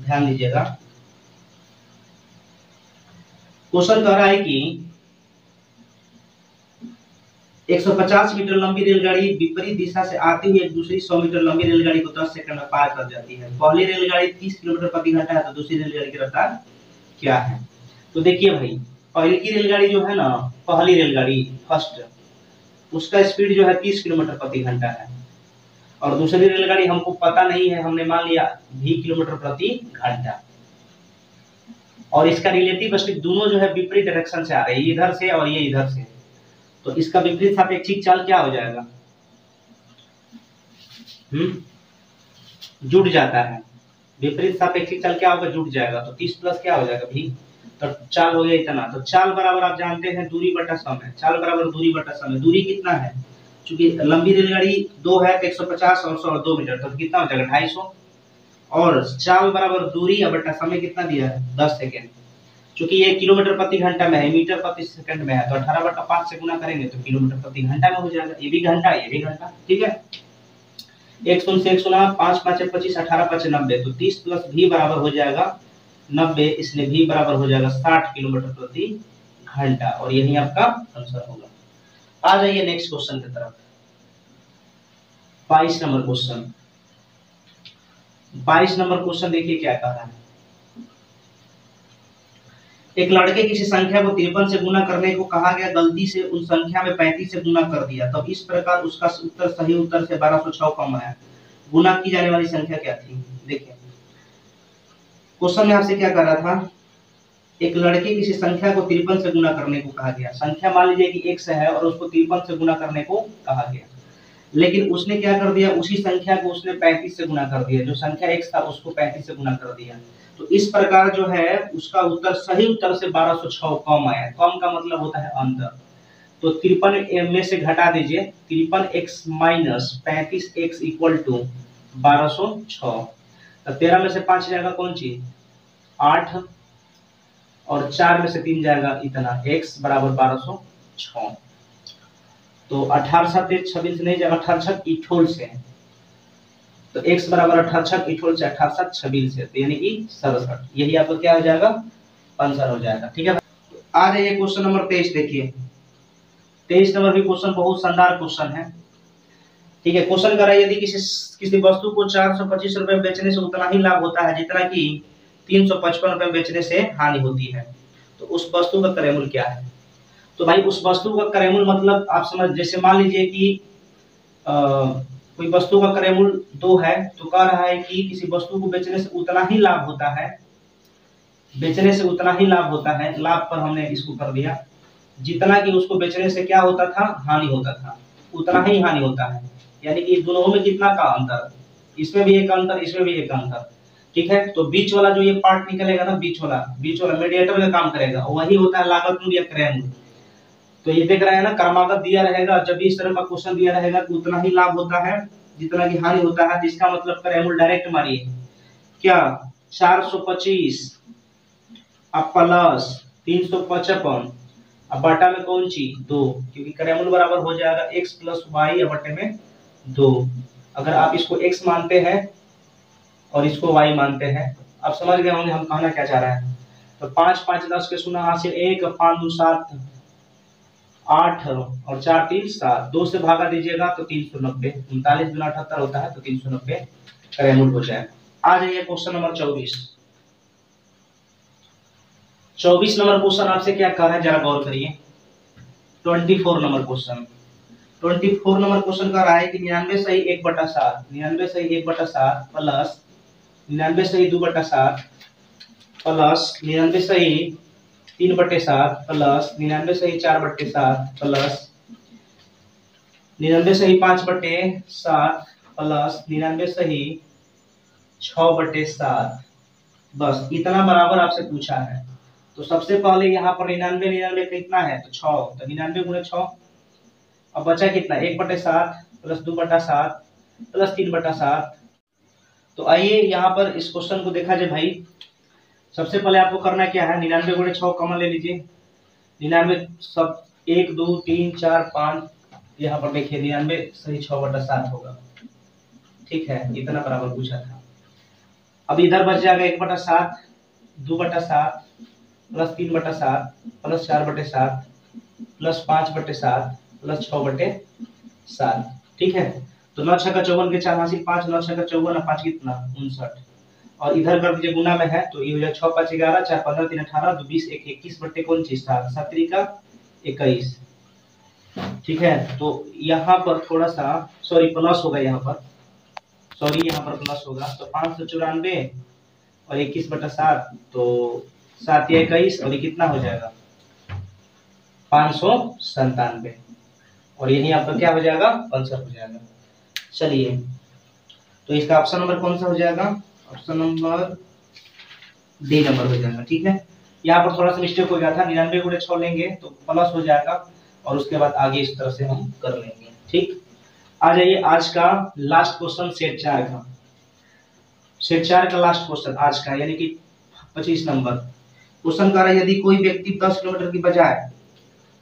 ध्यान दीजिएगा। क्वेश्चन कह रहा है कि 150 मीटर लंबी रेलगाड़ी विपरीत दिशा से आती हुई एक दूसरी 100 मीटर लंबी रेलगाड़ी को 10 सेकंड में पार कर जाती है। पहली रेलगाड़ी 30 किलोमीटर प्रति घंटा है तो दूसरी रेलगाड़ी की रफ्तार क्या है? तो देखिए भाई, पहली की रेलगाड़ी जो है ना, पहली रेलगाड़ी, फ़र्स्ट, उसका स्पीड जो है तीस किलोमीटर प्रति घंटा है। और दूसरी रेलगाड़ी हमको पता नहीं है, हमने मान लिया, भी किलोमीटर प्रति घंटा। और इसका रिलेटिव स्पीड दोनों जो है विपरीत डायरेक्शन से आ रही है इधर से और ये इधर से। तो इसका विपरीत सापेक्षिक चाल क्या हो जाएगा? हम्म? जुड़ जाता है। विपरीत सापेक्षिक चाल क्या होगा? जुड़ जाएगा। तो तीस प्लस क्या हो जाएगा भी तो चाल हो गया इतना। तो चाल बराबर आप जानते हैं दूरी बटा समय चाल बराबर दूरी बटा समय दूरी कितना है? चूँकि लंबी रेलगाड़ी दो है तो एक सौ पचास और सौ दो मीटर। तो कितना हो जाएगा? ढाई सौ। और चाल बराबर दूरी या बटा समय कितना दिया है? दस सेकेंड। चूँकि ये किलोमीटर प्रति घंटा में है, मीटर प्रति सेकंड में है तो अठारह बटा पाँच से गुना करेंगे तो किलोमीटर प्रति घंटा में हो जाएगा। ये भी घंटा, ये भी घंटा, ठीक है? एक शून्य से एक सुना पाँच पाँच पच्चीस, अठारह पाँच नब्बे तो तीस प्लस भी बराबर हो जाएगा नब्बे, इसलिए भी बराबर हो जाएगा साठ किलोमीटर प्रति घंटा, और यही आपका आंसर होगा। आ जाइए नेक्स्ट क्वेश्चन की तरफ़। बाईस नंबर क्वेश्चन। बाईस नंबर क्वेश्चन देखिए क्या कह रहा है। एक लड़के किसी संख्या को तिरपन से गुना करने को कहा गया, गलती से उस संख्या में पैंतीस से गुना कर दिया। तब इस प्रकार उसका उत्तर सही उत्तर से बारह सौ छह कम है गुना की जाने वाली संख्या क्या थी? देखिए। क्वेश्चन में आपसे क्या कर रहा था? एक लड़के किसी संख्या को तिरपन से गुना करने को कहा गया। संख्या मान लीजिए कि एक से है और उसको तिरपन से गुना करने को कहा गया। लेकिन उसने क्या कर दिया? उसी संख्या को उसने पैंतीस से गुना कर दिया। जो संख्या एक था, उसको पैंतीस से गुना कर दिया। तो इस प्रकार जो है, उसका उत्तर, सही उत्तर से बारह सौ छह कम आया। कम का मतलब होता है अंतर। तो तिरपन में से घटा दीजिए। तिरपन एक्स माइनस पैंतीस एक्स इक्वल टू बारह सौ तो तेरह में से पाँच जाएगा कौन चीज़ आठ। और चार में से तीन जाएगा इतना। एक्स बराबर बारह सौ तो अठारह सात छब्बीस नहीं जाएगा, अठारह छठ इठोल से तो x बराबर अठारह छठ इठोल से अठारह सात छब्बीस से तो यानी कि सड़सठ। यही आपका क्या हो जाएगा? आंसर हो जाएगा, ठीक है? आ जाइए क्वेश्चन नंबर तेईस, देखिए। तेईस नंबर भी क्वेश्चन बहुत शानदार क्वेश्चन है। ठीक है, क्वेश्चन करा यदि किसी किसी वस्तु को चार सौ पच्चीस रुपए बेचने से उतना ही लाभ होता है, जितना कि तीन सौ पचपन रुपए बेचने से हानि होती है। तो उस वस्तु का क्रयमूल्य क्या है? तो भाई, उस वस्तु का क्रयमूल्य मतलब आप समझ, जैसे मान लीजिए कि कोई वस्तु का क्रयमूल्य दो है तो कह रहा है कि किसी वस्तु को बेचने से उतना ही लाभ होता है, बेचने से उतना ही लाभ होता है, लाभ पर हमने इसको कर दिया। जितना कि उसको बेचने से क्या होता था? हानि होता था। उतना ही हानि होता है। यानी कि दोनों में कितना का अंतर? इसमें भी एक अंतर, इसमें भी एक अंतर। ठीक है? तो बीच वाला जो ये पार्ट निकलेगा ना, बीच वाला बीच वाला मीडिएटर का काम करेगा। वही होता है लागत मूल्य क्रय मूल्य तो ये देख रहे हैं ना, क्रमागत दिया रहेगा, जब इस तरह का क्वेश्चन दिया रहेगा तो उतना ही लाभ होता है, जितना की हानि होता है, जिसका मतलब क्रय मूल्य डायरेक्ट मारिए। क्या? चार सौ पच्चीस, अब प्लस तीन सौ पचपन, अब बटा में कौन सी? दो, क्योंकि क्रय मूल्य बराबर हो जाएगा एक्स प्लस वाई बटे में दो। अगर आप इसको एक्स मानते हैं, और इसको वाई मानते हैं, आप समझ गए होंगे हम कहना क्या चाह रहे हैं। तो पाँच पाँच, दस के सुना हासिल एक, पाँच, दो, सात। आठ और चार तीन सात। दो से भागा दीजिएगा तो तीन सौ नब्बे। उनतालीस गुना अठहत्तर होता है तो तीन सौ नब्बे करेमूल हो जाए। आ जाइए क्वेश्चन नंबर चौबीस। चौबीस नंबर क्वेश्चन आपसे क्या कह रहा है? जरा गौर करिए। Twenty four number question. Twenty four number question का रहा है कि निन्यानवे सही एक बटा सात। निन्यानवे सही एक बटा सात प्लस निन्यानवे सही दो बटा सात प्लस निन्यानवे सही तीन बटे सात प्लस निन्यानवे सही चार बटे सात प्लस निन्यानवे सही पाँच बटे सात प्लस निन्यानवे सही छ बटे सात। बस, इतना बराबर आपसे पूछा है। तो सबसे पहले यहाँ पर निन्यानवे निन्यानवे कितना है तो छो। तो निन्यानवे गुणे छ। अब बचा कितना? एक बटे सात प्लस दो बटा सात प्लस तीन बटा सात। तो आइए यहाँ पर इस क्वेश्चन को देखा जाए भाई। सबसे पहले आपको करना क्या है? निन्यानवे गुणे छः कॉमन ले लीजिए। निन्यानवे सब एक, दो, तीन, चार, पाँच, यहाँ पर देखिए, निन्यानवे सही छः बटा सात होगा। ठीक है? इतना बराबर पूछा था। अब इधर बच जाएगा एक बटा सात, दो बटा सात, प्लस तीन बटा सात, प्लस चार बटे सात, प्लस पाँच बटे सात, प्लस छ बटे सात। ठीक है? तो नौ छः का चौवन के चार हासिल पाँच, नौ छः का चौवन पाँच कितना? उनसठ। और इधर कर दीजिए गुना में है तो ये हो जाए छः पाँच ग्यारह, चार पंद्रह, तीन अठारह, दो बीस, एक इक्कीस, बटे कौन चीज़ सात सतरी का इक्कीस। ठीक है तो यहाँ पर थोड़ा सा सॉरी प्लस होगा यहाँ पर। सॉरी यहाँ पर प्लस होगा। तो पाँच सौ चौरानवे और इक्कीस बटा सात तो सात या इक्कीस, और ये कितना हो जाएगा? पाँच सौ संतानवे और यही आपका क्या हो जाएगा? आंसर हो जाएगा। चलिए तो इसका ऑप्शन नंबर कौन सा हो जाएगा? ऑप्शन नंबर डी नंबर हो जाएगा, ठीक है? यहाँ पर थोड़ा सा मिस्टेक हो गया था, निन्यानवे गुड़े छः लेंगे तो प्लस हो जाएगा, और उसके बाद आगे इस तरह से हम कर लेंगे, ठीक? आ जाइए आज का लास्ट क्वेश्चन सेट चार का। सेट चार का लास्ट क्वेश्चन आज का, यानी कि पच्चीस नंबर। क्वेश्चन कर रहा है, यदि कोई व्यक्ति दस किलोमीटर की बजाय,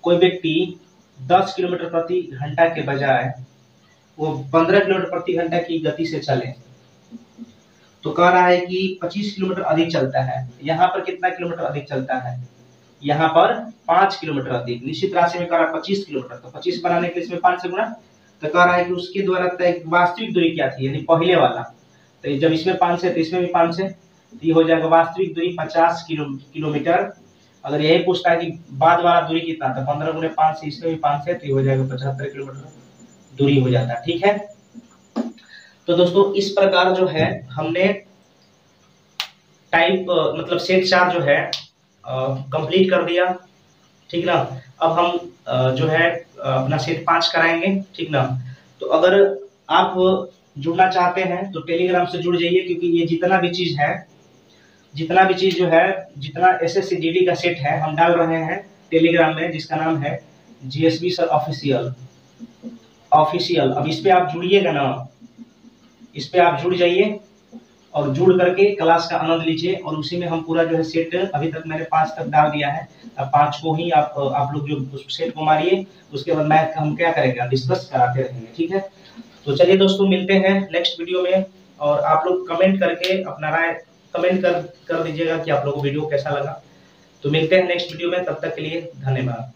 कोई व्यक्ति दस किलोमीटर प्रति घंटा के बजाय, वो पंद्रह किलोमीटर प्रति घंटा की गति से चले तो कह रहा है कि पच्चीस किलोमीटर अधिक चलता है। यहाँ पर कितना किलोमीटर अधिक चलता है? यहाँ पर पाँच किलोमीटर अधिक। निश्चित राशि में कह रहा है पच्चीस किलोमीटर। तो पच्चीस बनाने के लिए इसमें पाँच से गुना तो कह रहा है कि उसके द्वारा तय वास्तविक दूरी क्या थी? यानी पहले वाला। तो जब इसमें पाँच से तो इसमें भी पाँच से। तो ये हो जाएगा वास्तविक दूरी पचास किलो, किलोमीटर। अगर यही पूछता है कि बाद वाला दूरी कितना? था पंद्रह गुने पाँच से, इसमें भी पाँच से तो ये हो जाएगा पचहत्तर किलोमीटर दूरी हो जाता है। ठीक है? तो दोस्तों, इस प्रकार जो है, हमने टाइप मतलब सेट चार जो है कंप्लीट कर दिया। ठीक ना? अब हम जो है अपना सेट पाँच कराएँगे। ठीक ना? तो अगर आप जुड़ना चाहते हैं तो टेलीग्राम से जुड़ जाइए, क्योंकि ये जितना भी चीज़ है, जितना भी चीज़ जो है, जितना एस एस का सेट है, हम डाल रहे हैं टेलीग्राम में, जिसका नाम है जीएसबी सर ऑफिशियल ऑफिशियल अब इस पे आप जुड़िएगा ना। इस पे आप जुड़ जाइए और जुड़ करके क्लास का आनंद लीजिए और उसी में हम पूरा जो है सेट अभी तक मैंने पाँच तक डाल दिया है। अब पाँच को ही आप आप लोग जो सेट को मारिए, उसके बाद मैथ का हम क्या करेंगे? डिस्कस कराते रहेंगे, ठीक है? तो चलिए दोस्तों, मिलते हैं नेक्स्ट वीडियो में और आप लोग कमेंट करके अपना राय कमेंट कर कर दीजिएगा कि आप लोगों को वीडियो कैसा लगा। तो मिलते हैं नेक्स्ट वीडियो में, तब तक के लिए धन्यवाद।